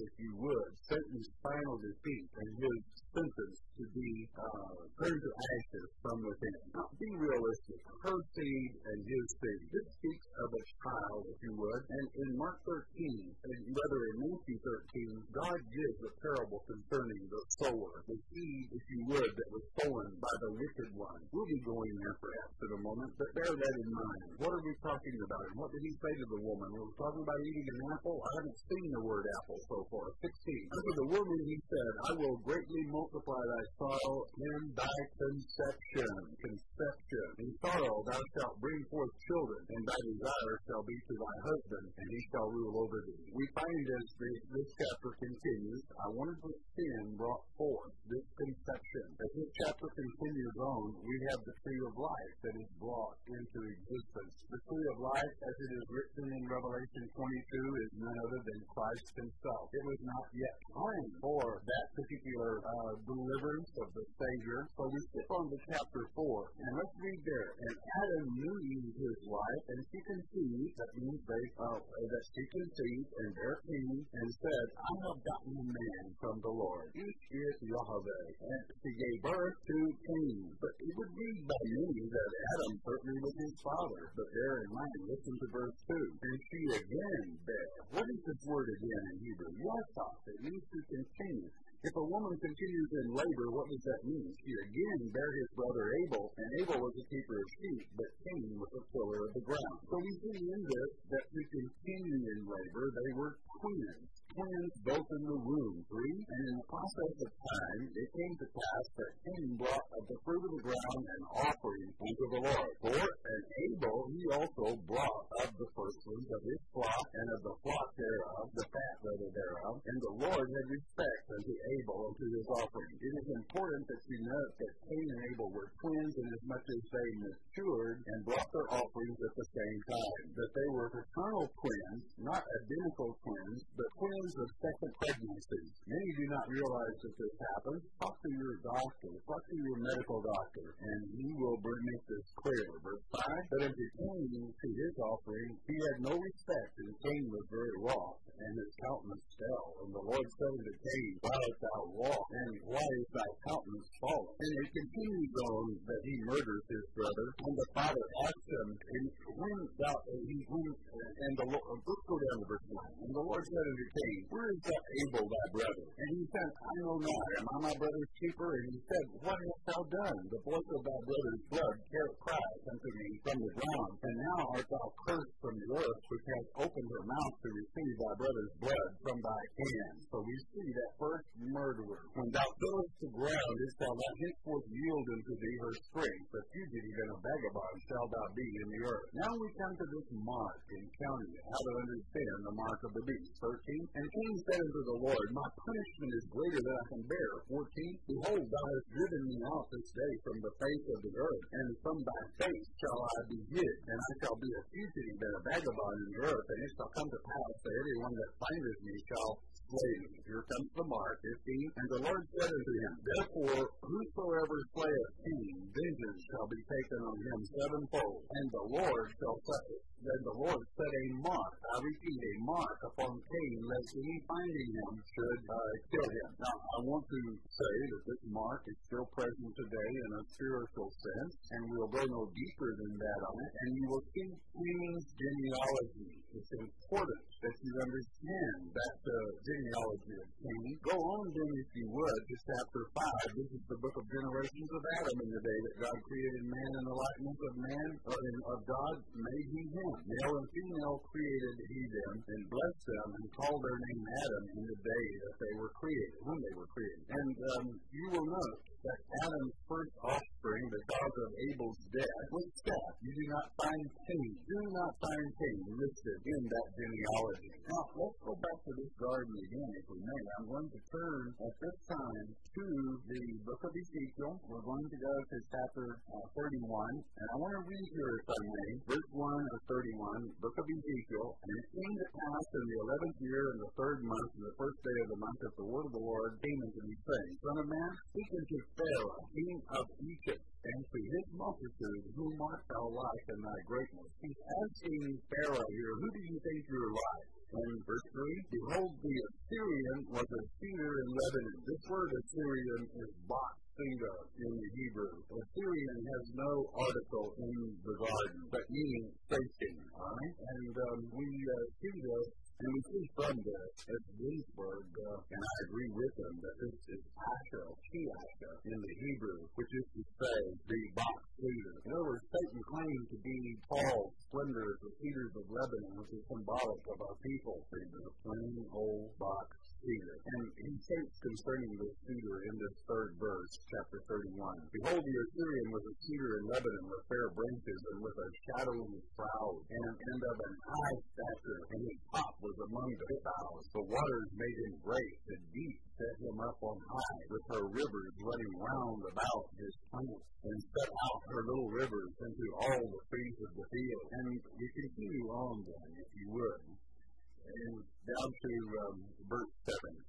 if you would, Satan's final defeat and his sentence to be uh, turned to ashes from within. Now, be realistic. Her seed and his seed. This speaks of a child, if you would. And in Mark 13, and rather in Matthew 13, God gives a parable concerning the sower, the seed, if you would, that was sown by the wicked one. We'll be going there perhaps in a moment, but bear that in mind. What are we talking about? And what did he say to the woman? We were talking about eating an apple. I haven't seen the word apple so far. 16. Unto the woman he said, I will greatly multiply thy sorrow in thy conception. Conception. In sorrow thou shalt bring forth children, and thy desire shall be to thy husband, and he shall rule over thee. We find as the, this chapter continues, I wanted to sin brought forth this conception. As this chapter continues on, we have the tree of life that is brought into existence. The tree of life, as it is written in Revelation 22, is none other than Christ himself. It was not yet time for that particular uh, deliverance of the Savior. So we skip on to chapter 4, and let's read there. And Adam knew Eve his wife, and she conceived, that means they, uh, that she conceived, and bare Cain, and said, I have gotten a man from the Lord. Each is Yahweh. And she gave birth to Cain. But it would be by many that Adam certainly was his father. But bear in mind, listen to verse 2. And she again bare. What is this word again in Hebrew? Yasaf. It means to continue. If a woman continues in labor, what does that mean? She again bare his brother Abel, and Abel was a keeper of sheep, but Cain was a tiller of the ground. So we see in this that to continue in labor, they were twins twins both in the womb. Three, and in the process of time, it came to pass that Cain brought of the fruit of the ground an offering unto the Lord. Four, and Abel he also brought of the firstlings of his flock and of the flock thereof, the fat rather thereof, and the Lord had respect unto Abel and to his offering. It is important that you note that Cain and Abel were twins inasmuch as much as they matured and brought their offerings at the same time. That they were fraternal twins, not identical twins, but twins symptoms of second pregnancies. Many do not realize that this happens. Talk to your doctor. Talk to your medical doctor, and he will make this clear. Verse 5, But in pertaining to his offering, he had no respect, and Cain was very wroth, and his countenance fell. And the Lord said unto Cain, Why art thou wroth, and why is thy countenance fallen? And it continues on that he murders his brother, and the father asks him, and when thou, he, when, and the Lord, let's go down to verse 9. And the Lord said unto Cain, where is that Abel, thy brother? And he said, I know not. Am I my brother's keeper? And he said, What hast thou done? The voice of thy brother's blood cries unto me from the ground. And now art thou cursed from the earth, which has opened her mouth to receive thy brother's blood from thy hand. So we see that first murderer. When thou fillest the ground, it shall not henceforth yield unto thee her strength. The fugitive and a vagabond shall thou be in the earth. Now we come to this mark in counting how to understand the mark of the beast. 13. And Cain said unto the Lord, My punishment is greater than I can bear. 14. Behold, thou hast driven me out this day from the face of the earth, and from thy face shall I be hid, and I shall be a fugitive and a vagabond in the earth, and it shall come to pass that everyone that findeth me shall slay me. Here comes the mark, 15. And the Lord said unto him, Therefore, whosoever slayeth Cain, vengeance shall be taken on him sevenfold, and the Lord shall suffer. Then the Lord set a mark, I repeat, a mark upon Cain, lest any finding him should uh, kill him. Now, I want to say that this mark is still present today in a spiritual sense, and we'll go no deeper than that on it, and you will see Cain's genealogy. It's important that you understand that uh, genealogy of Cain. Go on then, if you would, to chapter 5. This is the book of generations of Adam in the day that God created man in the likeness of man, or of God, made he him. Male and female created he them, and blessed them, and called their name Adam in the day that they were created, when they were created. And um, you will note that Adam's first offspring, the cause of Abel's death, was Seth. You do not find Cain. Do not find Cain listed in that genealogy. Now, let's go back to this garden again, if we may. I'm going to turn at this time to the book of Ezekiel. We're going to go to chapter uh, 31, and I want to read here, if I may, verse 1 of 31, book of Ezekiel. And it came to pass in the eleventh year, in the third month, in the first day of the month, that the word of the Lord came unto me, saying, Son of man, speak unto Pharaoh, king of Egypt, and to his multitude, whom art thou like in thy greatness? He's asking Pharaoh here, who do you think you're like? And verse 3, Behold, the Assyrian was a cedar in Lebanon. This word Assyrian is bot singular in the Hebrew. Assyrian has no article in the garden, but meaning facing. Alright? And um, we uh, see this and we see from this at Ginsburg, uh, and I agree with him, that this is Asher, Asher in the Hebrew, which is to say, the box cedar. In other words, Satan claimed to be slender as the cedars of Lebanon, which is symbolic of our people, the plain old box cedar. And he states concerning this cedar in this third verse, chapter 31. Behold, the Assyrian was a cedar in Lebanon with fair branches and with a shadowing proud and, and of an high stature, and his top was among the boughs. The waters made him great, the deep set him up on high, with her rivers running round about his plain, and set out her little rivers into all the trees of the field. And you continue on then, if you would, and down to um, verse 7.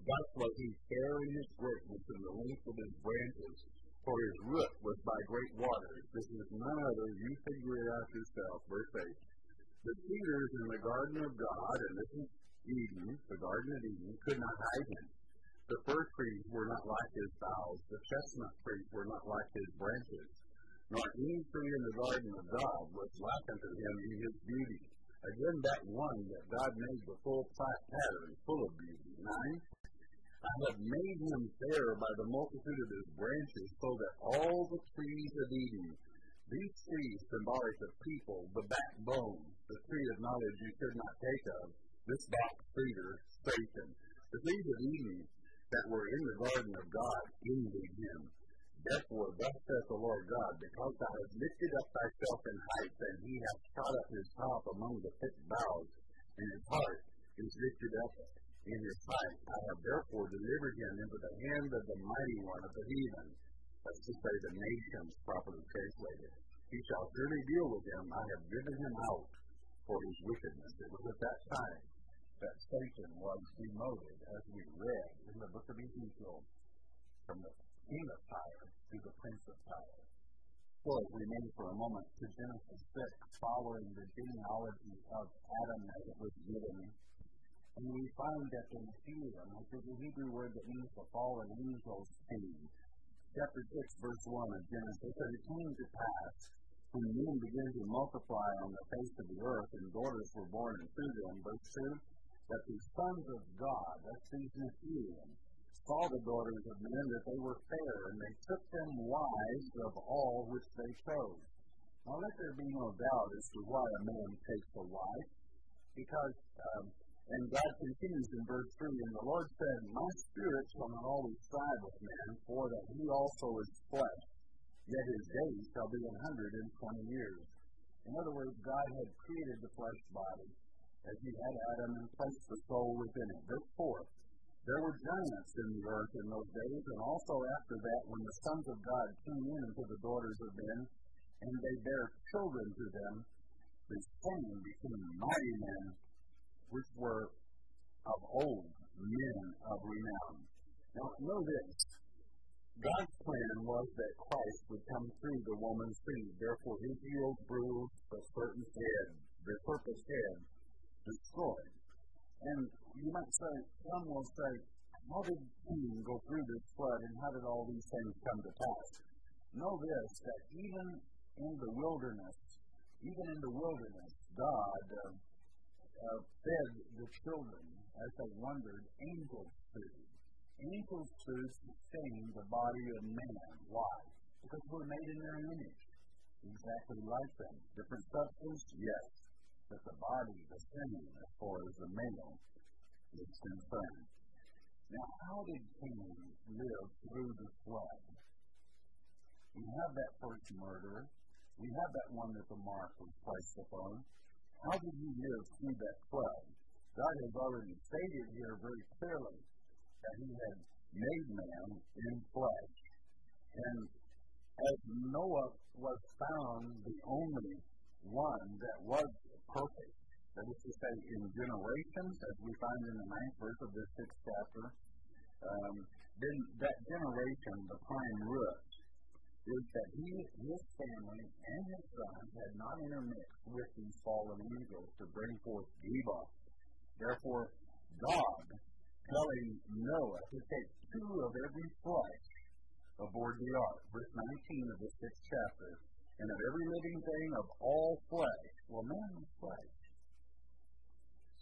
Thus was he fair in his greatness and the length of his branches, for his root was by great waters. This is none other, you figure it out yourself, verse 8. The cedars in the garden of God, and this is Eden, the garden of Eden, could not hide him. The fir trees were not like his boughs, the chestnut trees were not like his branches, nor any tree in the garden of God was like unto him in his beauty. Again, that one that God made the full pattern, full of beauty. Nine, I have made him fair by the multitude of his branches, so that all the trees of Eden, these trees symbolic of people, the backbone, the tree of knowledge you could not take of, this box cedar, Satan, the trees of Eden that were in the garden of God envied him. Therefore, thus saith the Lord God, because thou hast lifted up thyself in height, and he hath shot up his top among the thick boughs, and his heart is lifted up in his sight. I have therefore delivered him into the hand of the mighty one of the heathen. That's to say, the nations, properly translated. He shall surely deal with him. I have driven him out for his wickedness. It was at that time that Satan was demoted, as we read in the book of Ezekiel, from the king of Tyre to the prince of Tyre. So remain for a moment to Genesis 6, following the genealogy of Adam as it was given and we find that in Nephilim, which is a Hebrew word that means the fallen angels came. Chapter 6, verse 1 of Genesis, said it came to pass when men began to multiply on the face of the earth and daughters were born unto them, verse 2, that the sons of God, that's these Nephilim, saw the daughters of men that they were fair, and they took them wives of all which they chose. Now let there be no doubt as to why a man takes a wife, because um, and God continues in verse 3 And the Lord said, My spirit shall not always strive with man, for that he also is flesh, yet his days shall be an hundred and twenty years. In other words, God had created the flesh body as he had Adam and placed the soul within it. Verse 4 There were giants in the earth in those days, and also after that, when the sons of God came in unto the daughters of men, and they bare children to them, the same became mighty men which were of old men of renown. Now, know this. God's plan was that Christ would come through the woman's seed. Therefore, his heels bruised the certain head, the purpose head, destroyed. And you might say, some will say, how did Cain go through this flood and how did all these things come to pass? Know this, that even in the wilderness, even in the wilderness, God uh, uh, fed the children as they wandered angels' food. Angels' food sustained the body of man. Why? Because we're made in their image, exactly like them. Different substance, yes, but the body the same as far as the male is concerned. Now, how did Cain live through the flood? We have that first murder. We have that one that the mark was placed upon. How did he live through that flood? God has already stated here very clearly that he had made man in flesh. And as Noah was found the only one that was perfect, that is to say, in generations, as we find in the ninth verse of this sixth chapter, um, then that generation, the prime root, is that he, his family, and his sons had not intermixed with these fallen angels to bring forth Geba. Therefore, God telling Noah to take two of every flesh aboard the ark. Verse 19 of the sixth chapter. And of every living thing of all flesh. Well, man is flesh.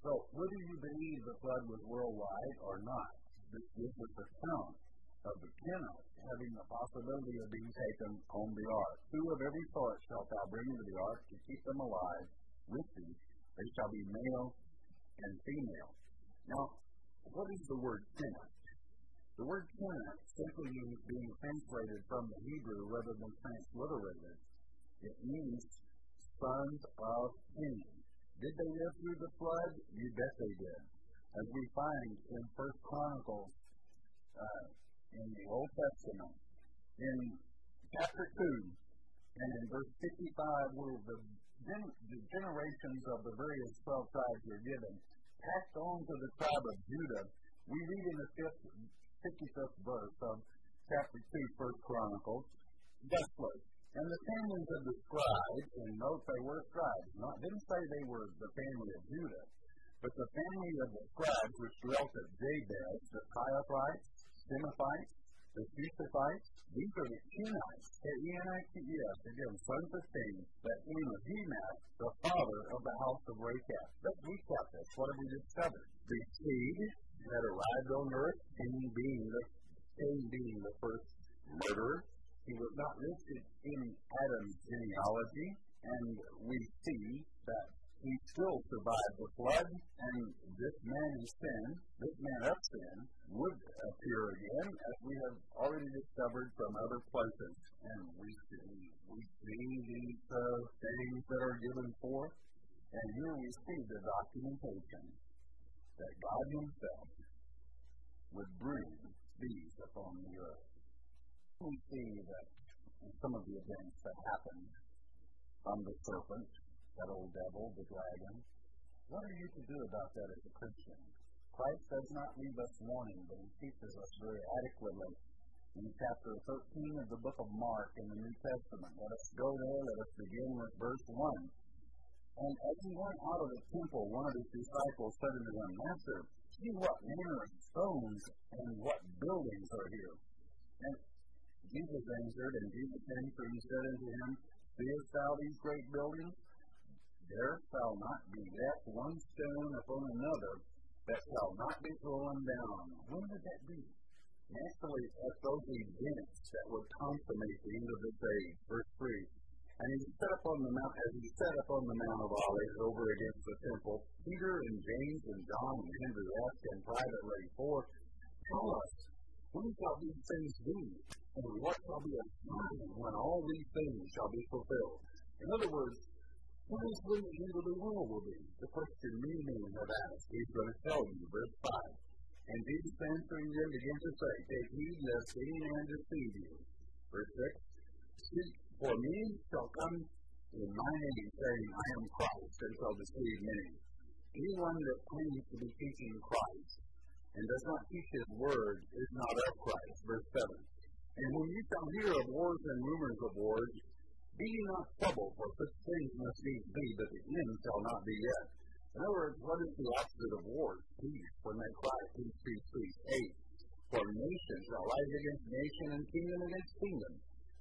So, whether you believe the flood was worldwide or not, this gives us a count of the Kenite having the possibility of being taken on the ark. Two of every sort shalt thou bring into the ark to keep them alive with thee. They shall be male and female. Now, what is the word Kenite? The word Kenite simply means being translated from the Hebrew rather than transliterated. It means sons of Cain. Did they live through the flood? You bet they did. As we find in First Chronicles uh, in the Old Testament. In chapter 2 and in verse 55, where the, gen- the generations of the various 12 tribes are given, passed on to the tribe of Judah, we read in the fifth, 55th verse of chapter 2, First Chronicles, thusly, and the families of the scribes, and note they were scribes, not didn't say they were the family of Judah, but the family of the scribes which dwelt at Jabez, the Chiathites, Shimeathites, the Shushites, these are the Kenites, K-E-N-I-T-E-S, again, sons of Cain, that came of Hemath, the father of the house of Rechab. Let's recap this. What have we discovered? The seed that arrived on earth, Cain being the, Cain being the first murderer, he was not listed in Adam's genealogy, and we see that he still survived the flood, and this man in sin, this man of sin, would appear again, as we have already discovered from other places. And we see, we see these uh, things that are given forth, and here we see the documentation that God Himself would bring these upon the earth we see that some of the events that happened from the serpent, that old devil, the dragon, what are you to do about that as a Christian? Christ does not leave us warning, but he teaches us very adequately in chapter 13 of the book of Mark in the New Testament. Let us go there. Let us begin with verse 1. And as he went out of the temple, one of his disciples said unto him, Master, see what manner of stones and what buildings are here. And Jesus answered, and Jesus answered and said unto him, Seest thou these great buildings? There shall not be left one stone upon another that shall not be thrown down. When would that be? Naturally, at those events that would consummate the end of this age. Verse 3. And he set up on the mount, as he set up on the Mount of Olives over against the temple, Peter and James and John and Andrew asked him privately, For, tell us, when shall these things be? And what shall be a time when all these things shall be fulfilled? In other words, when is the end of the world will be? The question many men have asked. He's going to tell you, verse 5. And Jesus answering them began to say, Take heed lest any man deceive you. Verse 6. Seek for me shall come in my name, saying, I am Christ, and shall deceive many. Anyone that claims to be teaching Christ and does not teach his word is not of Christ. Verse 7. And when you shall hear of wars and rumors of wars, be not troubled, for such things must needs be, but the end shall not be yet. In other words, what is the opposite of war? Peace. When they cry, peace, peace, peace. Eight. For nation shall rise against nation and kingdom against kingdom.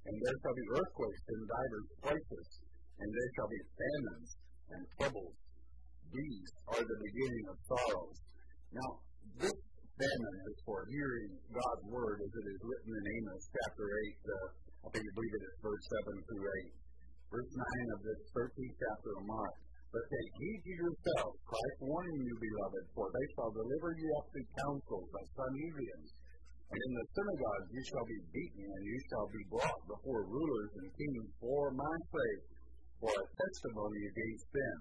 And there shall be earthquakes in divers places, and there shall be famines and troubles. These are the beginning of sorrows. Now, this famine is for hearing God's word as it is written in Amos chapter 8, uh, I think you believe it is verse 7 through 8. Verse 9 of this 13th chapter of Mark. But take heed to yourselves, Christ warning you, beloved, for they shall deliver you up to councils of Sanhedrins. And in the synagogues you shall be beaten, and you shall be brought before rulers and kings for my sake, for a testimony against them.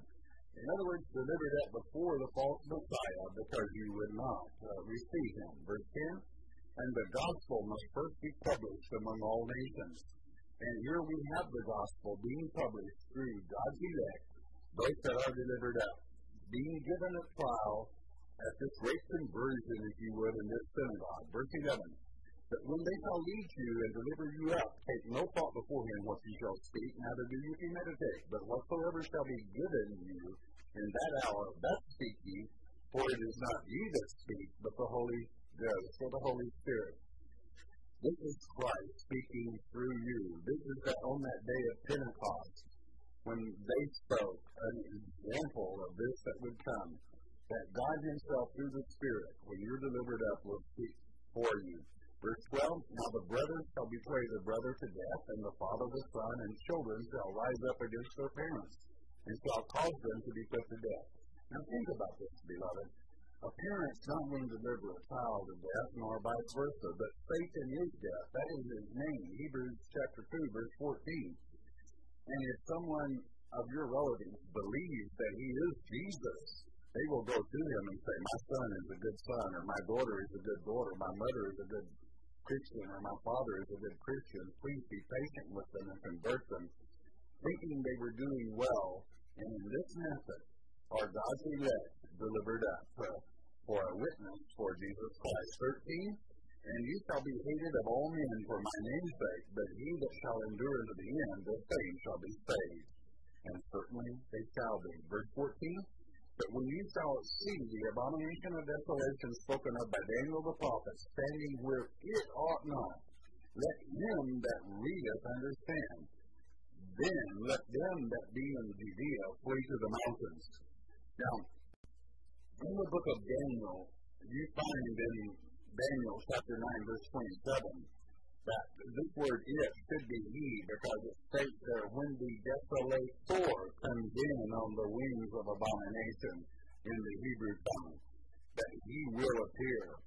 In other words, delivered up before the false Messiah because you would not uh, receive him. Verse 10 And the gospel must first be published among all nations. And here we have the gospel being published through God's elect, those that are delivered up, being given a trial at this great conversion, if you would, in this synagogue. Verse 11 that when they shall lead you and deliver you up, take no thought beforehand what you shall speak, neither do you premeditate. But whatsoever shall be given you in that hour, that speak ye, for it is not ye that speak, but the Holy Ghost, or the Holy Spirit. This is Christ speaking through you. This is that on that day of Pentecost, when they spoke, an example of this that would come, that God Himself, through the Spirit, when you're delivered up, will speak for you. Verse 12 Now the brother shall betray the brother to death, and the father the son, and children shall rise up against their parents, and shall cause them to be put to death. Now think about this, beloved. A parent's not going to deliver a child to death, nor vice versa, but Satan is death. That is his name. Hebrews chapter 2, verse 14. And if someone of your relatives believes that he is Jesus, They will go to him and say, My son is a good son, or my daughter is a good daughter, my mother is a good Christian, or my father is a good Christian. Please be patient with them and convert them, thinking they were doing well. And in this method are God's elect delivered up for a witness for Jesus Christ. 13. And you shall be hated of all men for my name's sake, but he that shall endure unto the end, the same shall be saved. And certainly they shall be. Verse 14. But when you shall see the abomination of desolation spoken of by Daniel the prophet, standing where it ought not, let him that readeth understand. Then let them that be in Judea flee to the mountains. Now, in the book of Daniel, you find in Daniel chapter 9, verse 27, that this word it should be he because it states there when the desolator comes in on the wings of abomination in the Hebrew tongue, that he will appear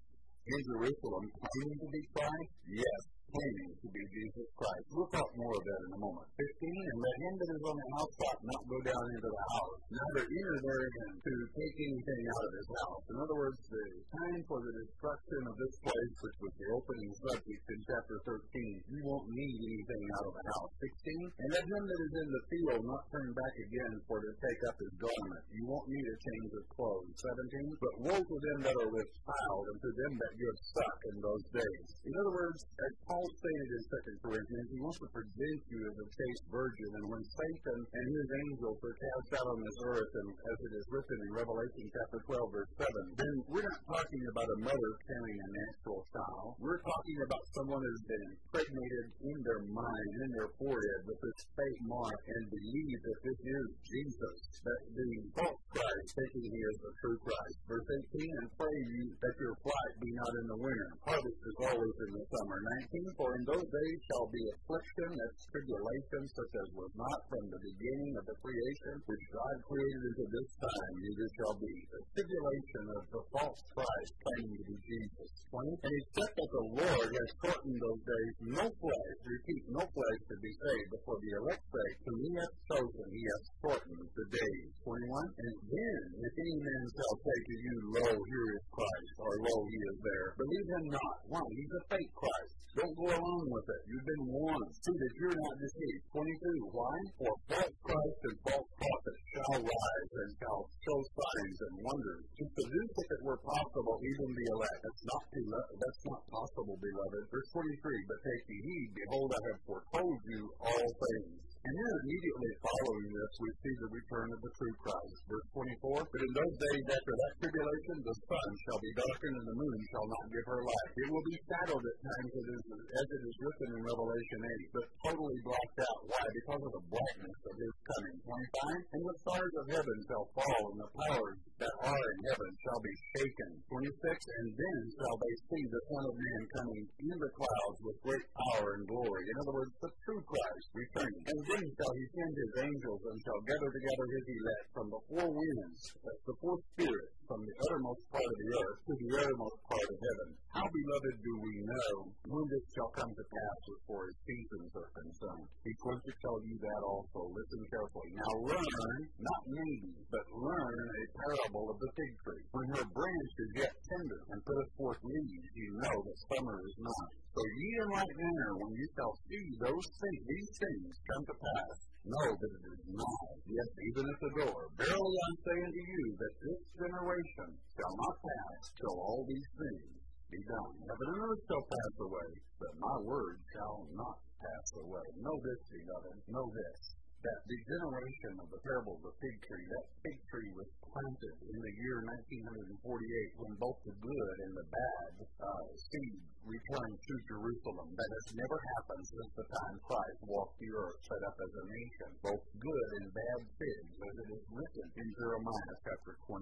in Jerusalem claiming to be Christ? Yes, claiming to be Jesus Christ. We'll talk more of that in a moment. 15, and let him that is on the housetop not go down into the house, neither enter therein to take anything out of his house. In other words, the time for the destruction of this place, which was the opening subject in chapter 13, you won't need anything out of the house. 16, and let him that is in the field not turn back again for to take up his garment. You won't need a change of clothes. 17, but woe to them that are with child, and to them that give suck in those days. In other words, as Paul Paul stated in 2 Corinthians, he wants to present you as a chaste virgin. And when Satan and his angels are cast out on this earth, and as it is written in Revelation chapter 12, verse 7, then we're not talking about a mother carrying a natural child. We're talking about someone who's been impregnated in their mind, in their forehead, with this faith mark, and believe that this is Jesus, that the false Christ, thinking he is the true Christ. Verse 18, and pray you that your flight be not in the winter. Harvest is always in the summer. 19, for in those days shall be affliction, that's tribulation, such as was not from the beginning of the creation, which God created unto this time, neither shall be. The tribulation of the false Christ claiming to be Jesus. 20. And except that the Lord has shortened those days, no flesh, repeat, no flesh to be saved, but for the elect's sake, whom he hath chosen, he hath shortened the days. 21. And then, if any man shall say to you, Lo, here is Christ, or Lo, he is there, believe him not. Why? He's a fake Christ. Don't go along with it. You've been warned. See that you're not deceived. 22. Why? For false Christ and false prophets shall rise and shall show signs and wonders to seduce, if it were possible, even the elect. That's not, that's not possible, beloved. Verse 23. But take heed. Behold, I have foretold you all things. And then immediately following this, we see the return of the true Christ. Verse 24, But in those days after that tribulation, the sun shall be darkened and the moon shall not give her light. It will be shadowed at times as it is written in Revelation 8, but totally blocked out. Why? Because of the brightness of his coming. 25, And the stars of heaven shall fall, and the powers that are in heaven shall be shaken. 26, And then shall they see the Son of Man coming in the clouds with great power and glory. In other words, the true Christ returning. And then shall he send his angels and shall gather together his elect from the four winds, that's the four spirits, from the uttermost part of the earth to the uttermost part of heaven. How, beloved, do we know when this shall come to pass as far as seasons are concerned? He's going to tell you that also. Listen carefully. Now learn, not maybe, but learn a parable of the fig tree. When her branch is yet tender and putteth forth leaves, you know that summer is not. So ye in like manner, when you shall see those things, these things come to pass, know that it is nigh, yes, even at the door. Verily I say unto you that this generation shall not pass till all these things be done. Heaven and earth shall pass away, but my word shall not pass away. Know this, beloved, know this that the generation of the parable of the fig tree, that fig tree was planted in the year 1948 when both the good and the bad uh, seed returned to Jerusalem. That has never happened since the time Christ walked the earth, set up as a nation. Both good and bad figs, as it is written in Jeremiah chapter 24.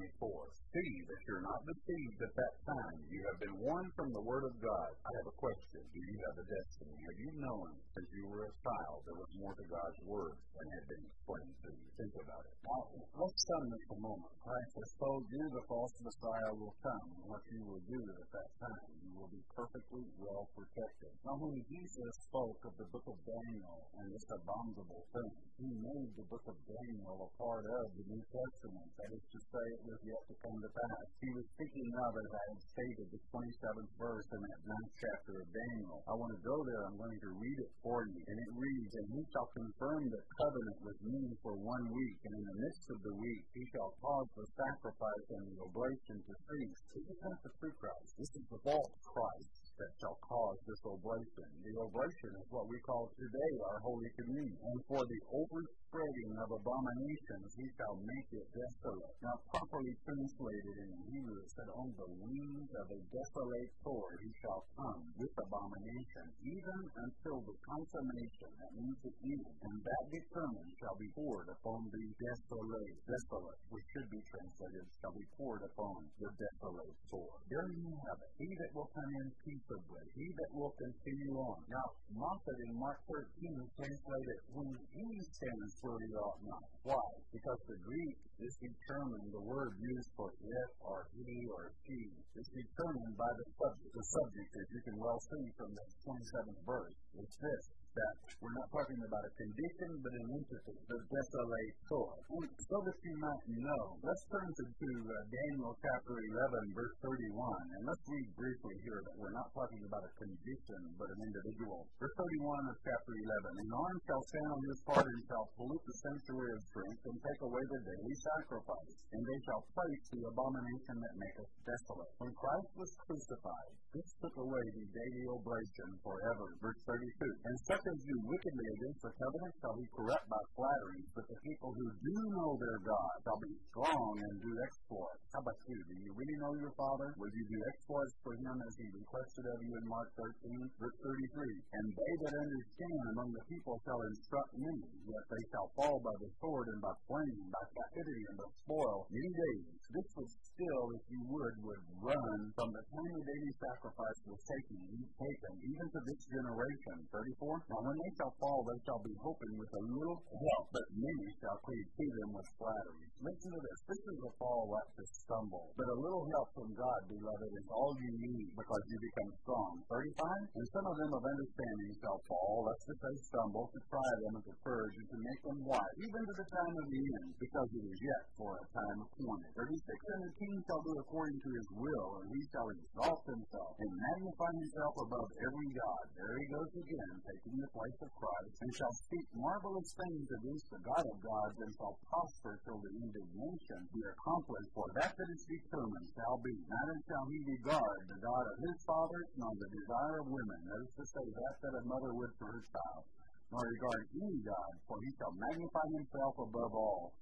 See that you're not deceived at that time. You have been warned from the Word of God. I have a question. Do you have a destiny? Have you known since you were a child there was more to God's Word than had been explained to you. Think about it. Now, let's sum this a moment. Christ has told you the false Messiah will come, what you will do at that time. You will be perfectly well protected. Now, when Jesus spoke of the book of Daniel and this abominable thing, he made the book of Daniel a part of the New Testament. That is to say, it was yet to come to pass. He was speaking of, as I had stated, the 27th verse in that ninth chapter of Daniel. I want to go there. I'm going to read it for you. And it reads, And he shall confirm the covenant with me for one week, and in the midst of the week he shall cause the sacrifice and the oblation to cease. This is not the true Christ. This is the false Christ that shall cause this oblation. The oblation is what we call today our Holy Communion. And for the overspreading of abominations, he shall make it desolate. Now, properly translated in Hebrew, it said, On the wings of a desolate sword he shall come with abomination, even until the consummation, that means the end, and that determined shall be poured upon the desolate, desolate, which should be translated, shall be poured upon the desolate sword. There you have it. He that will come in peace he that will continue on. Now, Moffatt in Mark 13 is translated, when any stands where he ought not. Why? Because the Greek is determined, the word used for it or he or she is determined by the subject. The subject, as you can well see from the 27th verse, is this that we're not talking about a condition, but an entity, the desolate soul. So that you might know, let's turn to, to uh, Daniel chapter 11, verse 31, and let's read briefly here that we're not talking about a condition, but an individual. Verse 31 of chapter 11, An arm shall stand on his part and shall pollute the sanctuary of strength and take away the daily sacrifice, and they shall place the abomination that maketh desolate. When Christ was crucified, this took away the daily oblation forever. Verse 32, And such as do wickedly against the covenant shall be corrupt by flatteries, but the people who do know their God shall be strong and do exploits. How about you? Do you really know your Father? Will you do exploits for him as he requested of you in Mark 13, verse 33? And they that understand among the people shall instruct me, yet they shall fall by the sword and by flame, by captivity and by spoil many days. This was still, if you would, would run from the time the daily sacrifice was taken, taken even to this generation. 34. Now when they shall fall, they shall be hoping with a little help, but many shall cleave to them with flattery. Listen to this. This is a fall like to stumble. But a little help from God, beloved, is all you need because you become strong. 35. And some of them of understanding shall fall, lest that they stumble, to try them and to purge and to make them wise, even to the time of the end, because it is yet for a time appointed. 36. And the king shall do according to his will, and he shall exalt himself and magnify himself above every God. There he goes again, taking the place of Christ, and shall speak marvelous things against the God of gods, and shall prosper till the indignation be accomplished. For that that is determined shall be. Neither shall he regard the God of his fathers, nor the desire of women. That is to say, that that a mother would for her child, nor regard any God, for he shall magnify himself above all.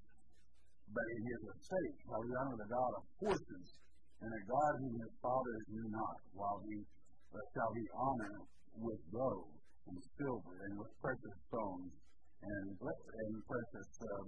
But in his estate shall he honor the God of forces, and a God whom his fathers knew not, while he uh, shall he honor with gold and silver and with precious stones and, and precious um,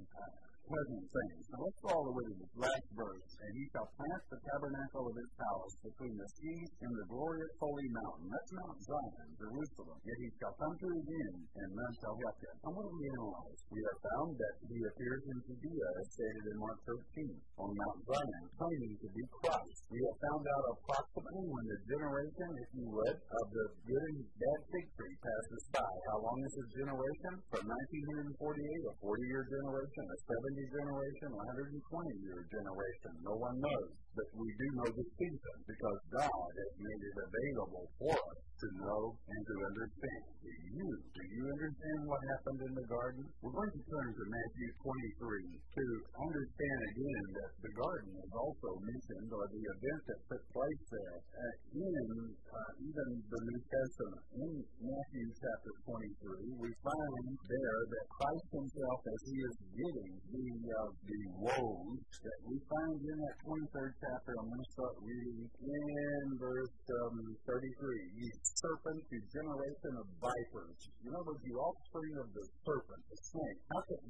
pleasant things. Now let's go all the way to the last verse. And he shall plant the tabernacle of his palace between the seas and the glorious holy mountain. That's Mount Zion, Jerusalem. Yet he shall come to his end, and none shall help him. And what do we analyze? We have found that he appears in Judea, as stated in Mark 13, on Mount Zion, claiming to be Christ. We have found out approximately when the generation, if you would, of the good and bad fig tree passes by. How long is this generation? From 1948, a 40 year generation, a 70 generation, 120 year generation. No one knows. But we do know the season because God has made it available for us to know and to understand. Do you? Do you understand what happened in the garden? We're going to turn to Matthew 23 to understand again that the garden is also mentioned, or the event that took place there, uh, in uh, even the New Testament. In Matthew chapter 23, we find there that Christ himself, as he is giving the the, the woes that we find in that 23rd chapter. I'm going to start reading in verse um, 33. Ye serpent, you generation of vipers. In other words, you offspring of the serpent, the snake. How can,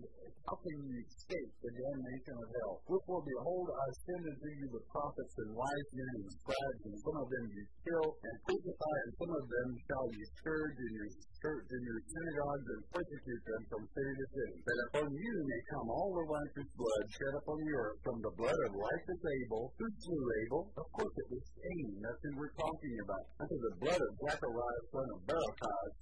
how can you escape the damnation of hell? Wherefore, behold, I send unto you the prophets and wise men and scribes, and some of them you kill and crucify, and some of them shall you scourge in your church in your synagogues and persecute them from city to city. That upon you may come all the righteous blood shed upon the earth from the blood of righteous Abel, who slew Abel. Of course, it was Cain. That's who we're talking about. Unto the blood of Zacharias, son of Barachias,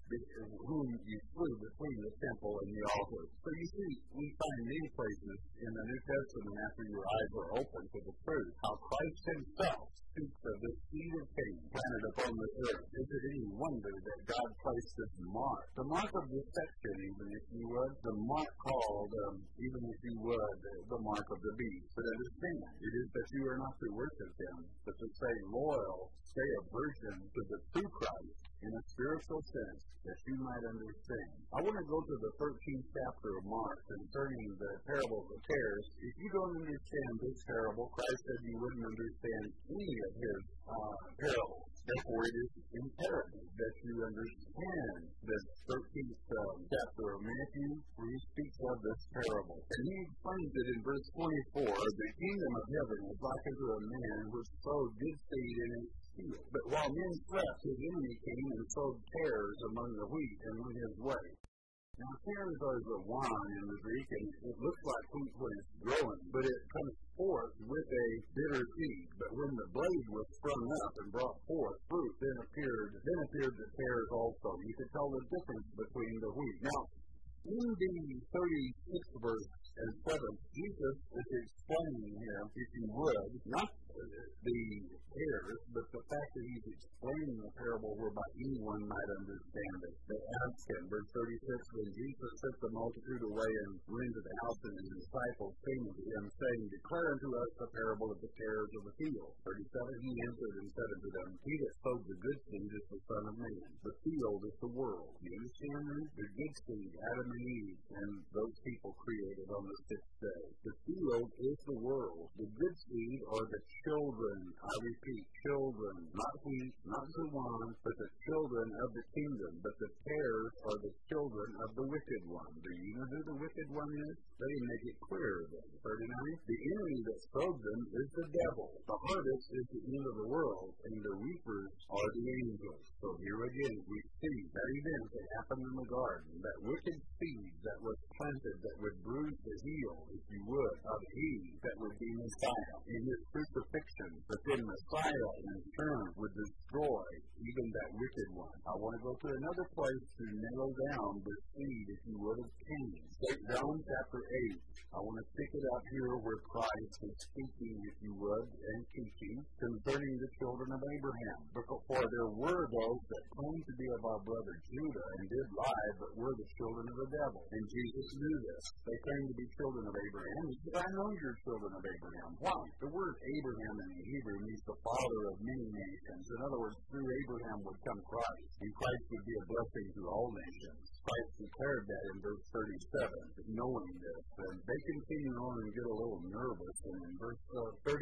whom you slew between the temple and the altar. So you see, we find many places in the New Testament after your eyes are open to the truth, how Christ himself speaks of the seed of Cain planted upon the earth. Is it any wonder that God placed this mark? The mark of deception, even if you would, the mark called, um, even if you would, the mark of the beast. But understand, it is that you are not to worship him, but to stay loyal, stay a virgin to the true Christ in a spiritual sense that you might understand. I want to go to the 13th chapter of Mark concerning the parable of the tares. If you don't understand this parable, Christ said you wouldn't understand any of his uh, parables. Therefore, it is imperative that you understand this 13th um, chapter of Matthew where he speaks of this parable. And he explains it in verse 24 The kingdom of heaven is like unto a man who sowed good seed in his But while men slept, his enemy came and sowed tares among the wheat and went his way. Now, tares are the wine in the Greek, and it looks like wheat when it's growing, but it comes forth with a bitter seed. But when the blade was sprung up and brought forth fruit, then appeared then appeared the tares also. You could tell the difference between the wheat. Now, in the 36th verse and 7th, Jesus is explaining here, if you would, not the heirs, but the fact that he's explaining the parable whereby anyone might understand it. They ask him, verse 36, when Jesus sent the multitude away and went into the house, and his disciples came to him, saying, Declare unto us the parable of the tares of the field. 37, he answered and said unto them, He that sowed the good seed is the Son of Man. The field is the world. You understand that? The good seed, Adam and Eve, and those people created on the sixth day. The field is the world. The good seed are the children, I repeat, children, not wheat, not the wine, but the children of the kingdom. But the tares are the children of the wicked one. Do you know who the wicked one is? Me make it clear then. 39. The enemy that sowed them is the devil. The harvest is the end of the world, and the reapers are the angels. So here again we see that event that happened in the garden, that wicked seed that was planted that would bruise the heel, if you would, of he that would be Messiah. In his crucifixion, but then Messiah in turn would destroy even that wicked one. I want to go to another place to nail down the seed, if you would, of Cain. John chapter 8. I want to pick it up here where Christ is speaking, if you would, and teaching concerning the children of Abraham. For there were those that claimed to be of our brother Judah and did lie, but were the children of the devil. And Jesus knew this. They claimed to be children of Abraham. He said, I know you're children of Abraham. Why? The word Abraham in the Hebrew means the father of many nations. In other words, through Abraham would come Christ, and Christ would be a blessing to all nations. Christ declared that in verse 37, knowing this. And they continue on and get a little nervous. And in verse uh, 39,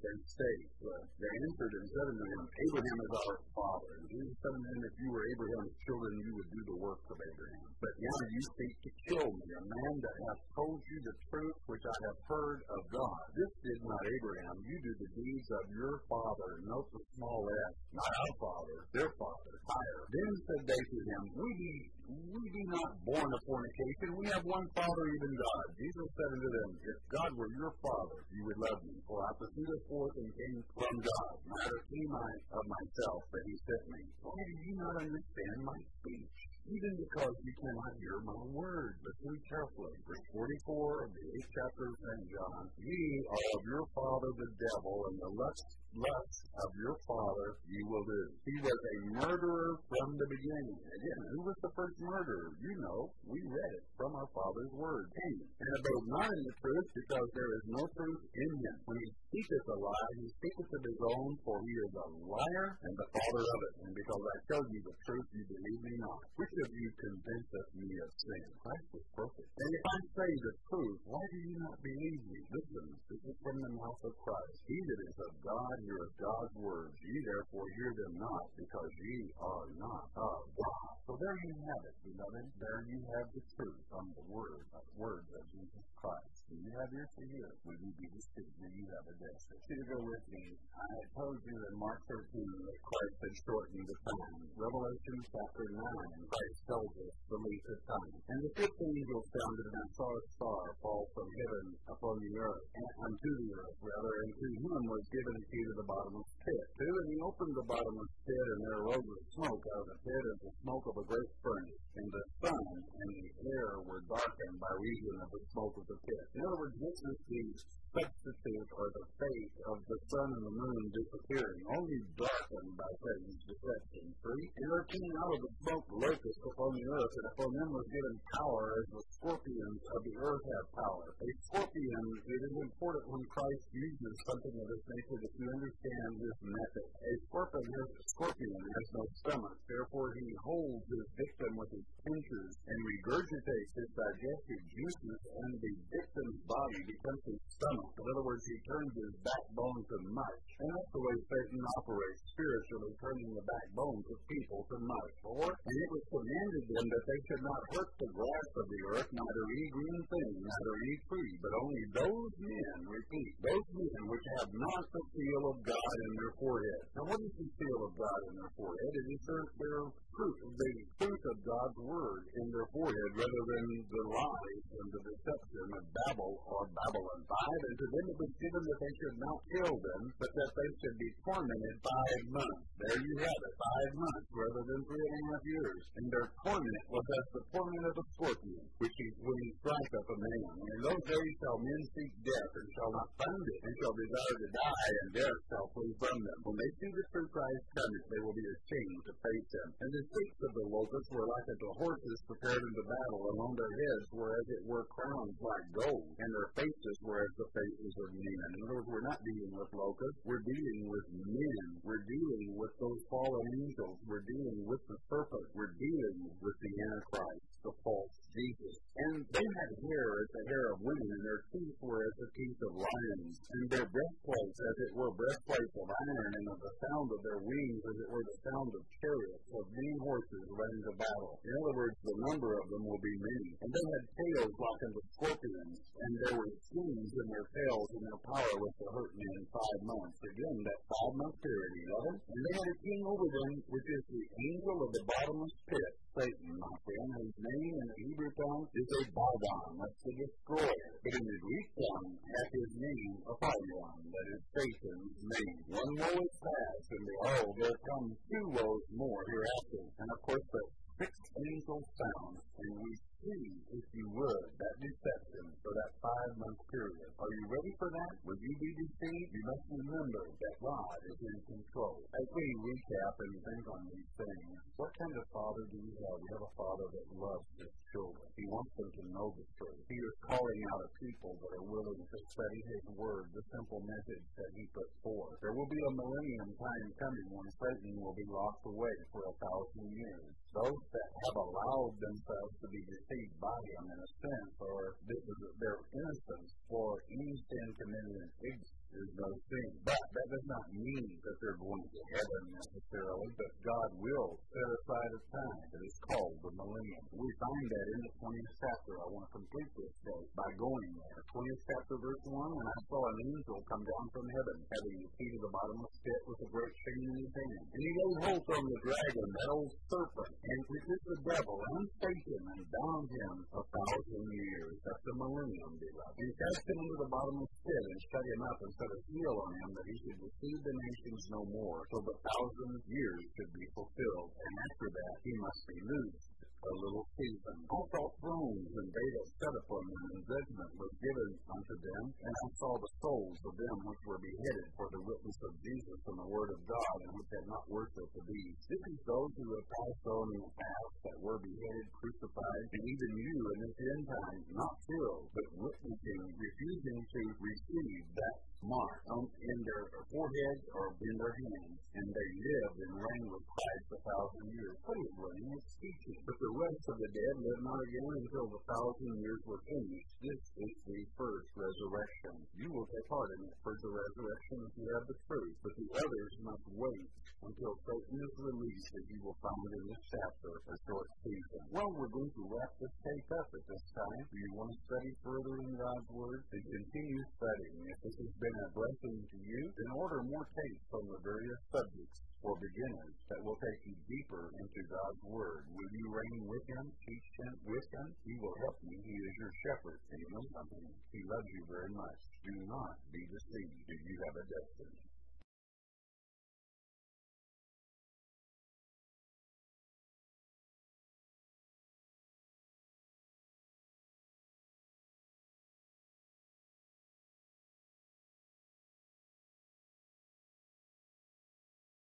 they states, uh, they answered and said unto him, Abraham is our father. And Jesus said unto them, If you were Abraham's children, you would do the works of Abraham. But now you seek to kill me, a man that hath told you the truth which I have heard of God. This did not Abraham. You do the deeds of your father. Note the small s, not our father, their father, higher. Then said they to him, We be we be not born of fornication. We have one Father, even God. Jesus said unto them, If God were your Father, you would love me. For I proceeded forth and came from God. Neither came I of myself, but he sent me. Why do you not understand my speech? Even because you cannot hear my word. Listen carefully. Verse 44 of the 8th chapter of St. John. Ye are of your father the devil, and the lust lust of your father you will do. He was a murderer from the beginning. Again, who was the first murderer? You know, we read it from our father's word. And abode not in the truth, because there is no truth in him. When he speaketh a lie, he speaketh of his own, for he is a liar and the father of it. And because I tell you the truth, you believe me not. Which of you convinceth me of sin? Christ was perfect. And if I say the truth, why do you not believe me? Listen, this is from the mouth of Christ. He that is of God heareth God's words. Ye therefore hear them not, because ye are not of God. So there you have it, beloved. There you have the truth from the word, the words of Jesus Christ. Do you have ears to hear? Will you be distinct? Do you have a destiny? To go with me, I told you in Mark 13 that Christ had shortened the time. Revelation chapter 9, Christ tells us the length of time. And the fifth angel sounded, and I saw a star fall from heaven upon the earth, and unto the earth, rather, and to him was given a key to the bottomless pit. Too, and he opened the bottomless pit, and there arose a smoke out of the pit as the smoke of a great furnace. And the sun and the air were darkened by reason of the smoke of the pit. In other words, is the substitute or the fate of the sun and the moon disappearing, only darkened by Satan's deception. And there came out of the smoke locusts upon the earth, and upon them was given power as the scorpions of the earth have power. A scorpion, it is important when Christ uses something of this nature that you understand this method. A scorpion has, scorpion has no stomach, therefore he holds his victim with his pincers and regurgitates his digestive juices, and the victim's body becomes his stomach. In other words, he turns his backbone to mush. And that's the way Satan operates spiritually, turning the backbones of people to mush. Or, and it was commanded them that they should not hurt the grass of the earth, neither eat green thing, neither eat tree, but only those men, repeat, those men which have not the seal of God in their forehead. Now, what is the seal of God in their forehead? It is their, their truth, the truth of God's word in their forehead, rather than the lies and the deception of Babel or Babylon. Five, and to them it was given that they should not kill them, but that they should be tormented five months. There you have it, five months rather than three and a half years. And their torment was as the torment of a scorpion, which he, when he striketh a man. And in those days shall men seek death, and shall not find it, and shall desire to die, and death shall flee from them. When they see the true Christ coming, they will be ashamed to face him. And the seats of the locusts were like unto horses prepared unto battle, and on their heads were as it were crowns like gold, and their faces were as the faces of men. In other words, we're not dealing with locusts, we're dealing with men. We're dealing with those fallen angels. We're dealing with the serpent. We're dealing with the Antichrist, the false Jesus. And they had hair as the hair of women, and their teeth were as the teeth of lions, and their breastplates as it were breastplates of iron, and of the sound of their wings as it were the sound of chariots, of many horses running to battle. In other words, the number of them will be many. And they had tails like unto scorpions, and there were stings in their tails, and their power was to hurt men five months. Again, that five month period, you know? And they had a king over them, which is the angel of the bottomless pit, Satan, my friend, whose name in the Hebrew tongue is a Abaddon, that's the destroyer. But in the Greek tongue hath his name Apollyon, that is Satan's name. One woe is past, and behold, there come two woes more hereafter. And of course, the sixth angel sound, and we see, if you would, that deception for that five month period. Are you ready for that? Will you be deceived? You must remember that God is in control. As we recap and think on these things, what kind of father do you have? You have a father that loves his children. He wants them to know the truth. He is calling out a people that are willing to study his word, the simple message that he put forth. There will be a millennium time coming when Satan will be locked away for a thousand years. Those that have allowed themselves to be deceived deceived by him in a sense, or their innocence for any sin committed in ignorance is no sin. But that does not mean that they're going to heaven necessarily, but God will set aside a time that is called the millennium. We find that in the 20th chapter. I want to complete this day by going there. 20th chapter, verse 1, and I saw an angel come down from heaven, having the key to the bottomless pit with a great chain in his hand. And he laid hold on the dragon, that old serpent, and is the devil, and Satan, and bound him a thousand years. That's the millennium, beloved. And cast him into the bottomless pit, and shut him up, and set a seal on him that he should deceive the nations no more, till the thousand years should be fulfilled. And after that he must be loosed a little season. I saw thrones, and they that sat upon them, and judgment was given unto them. And I saw the souls of them which were beheaded for the witness of Jesus and the word of God, and which had not worshipped the beast. This is those who have passed on in the past that were beheaded, crucified, and even you in this end time, not killed, but witnessing, refusing to receive that mark in their foreheads or in their hands, and they lived and reigned with Christ a thousand years. What is running? It's teaching. But the rest of the dead lived not again until the thousand years were finished. This is the first resurrection. You will take part in the first resurrection if you have the truth, but the others must wait until Satan is released, as you will find in this chapter, a short season. Well, we're going to wrap this case up at this time. Do you want to study further in God's Word? Then continue studying. If this has been a blessing to you, then order more tapes from the various subjects for beginners that will take you deeper into God's Word. Will you reign with Him, teach Him with Him? He will help you. He is your shepherd. And you know something? He loves you very much. Do not be deceived. You have a destiny.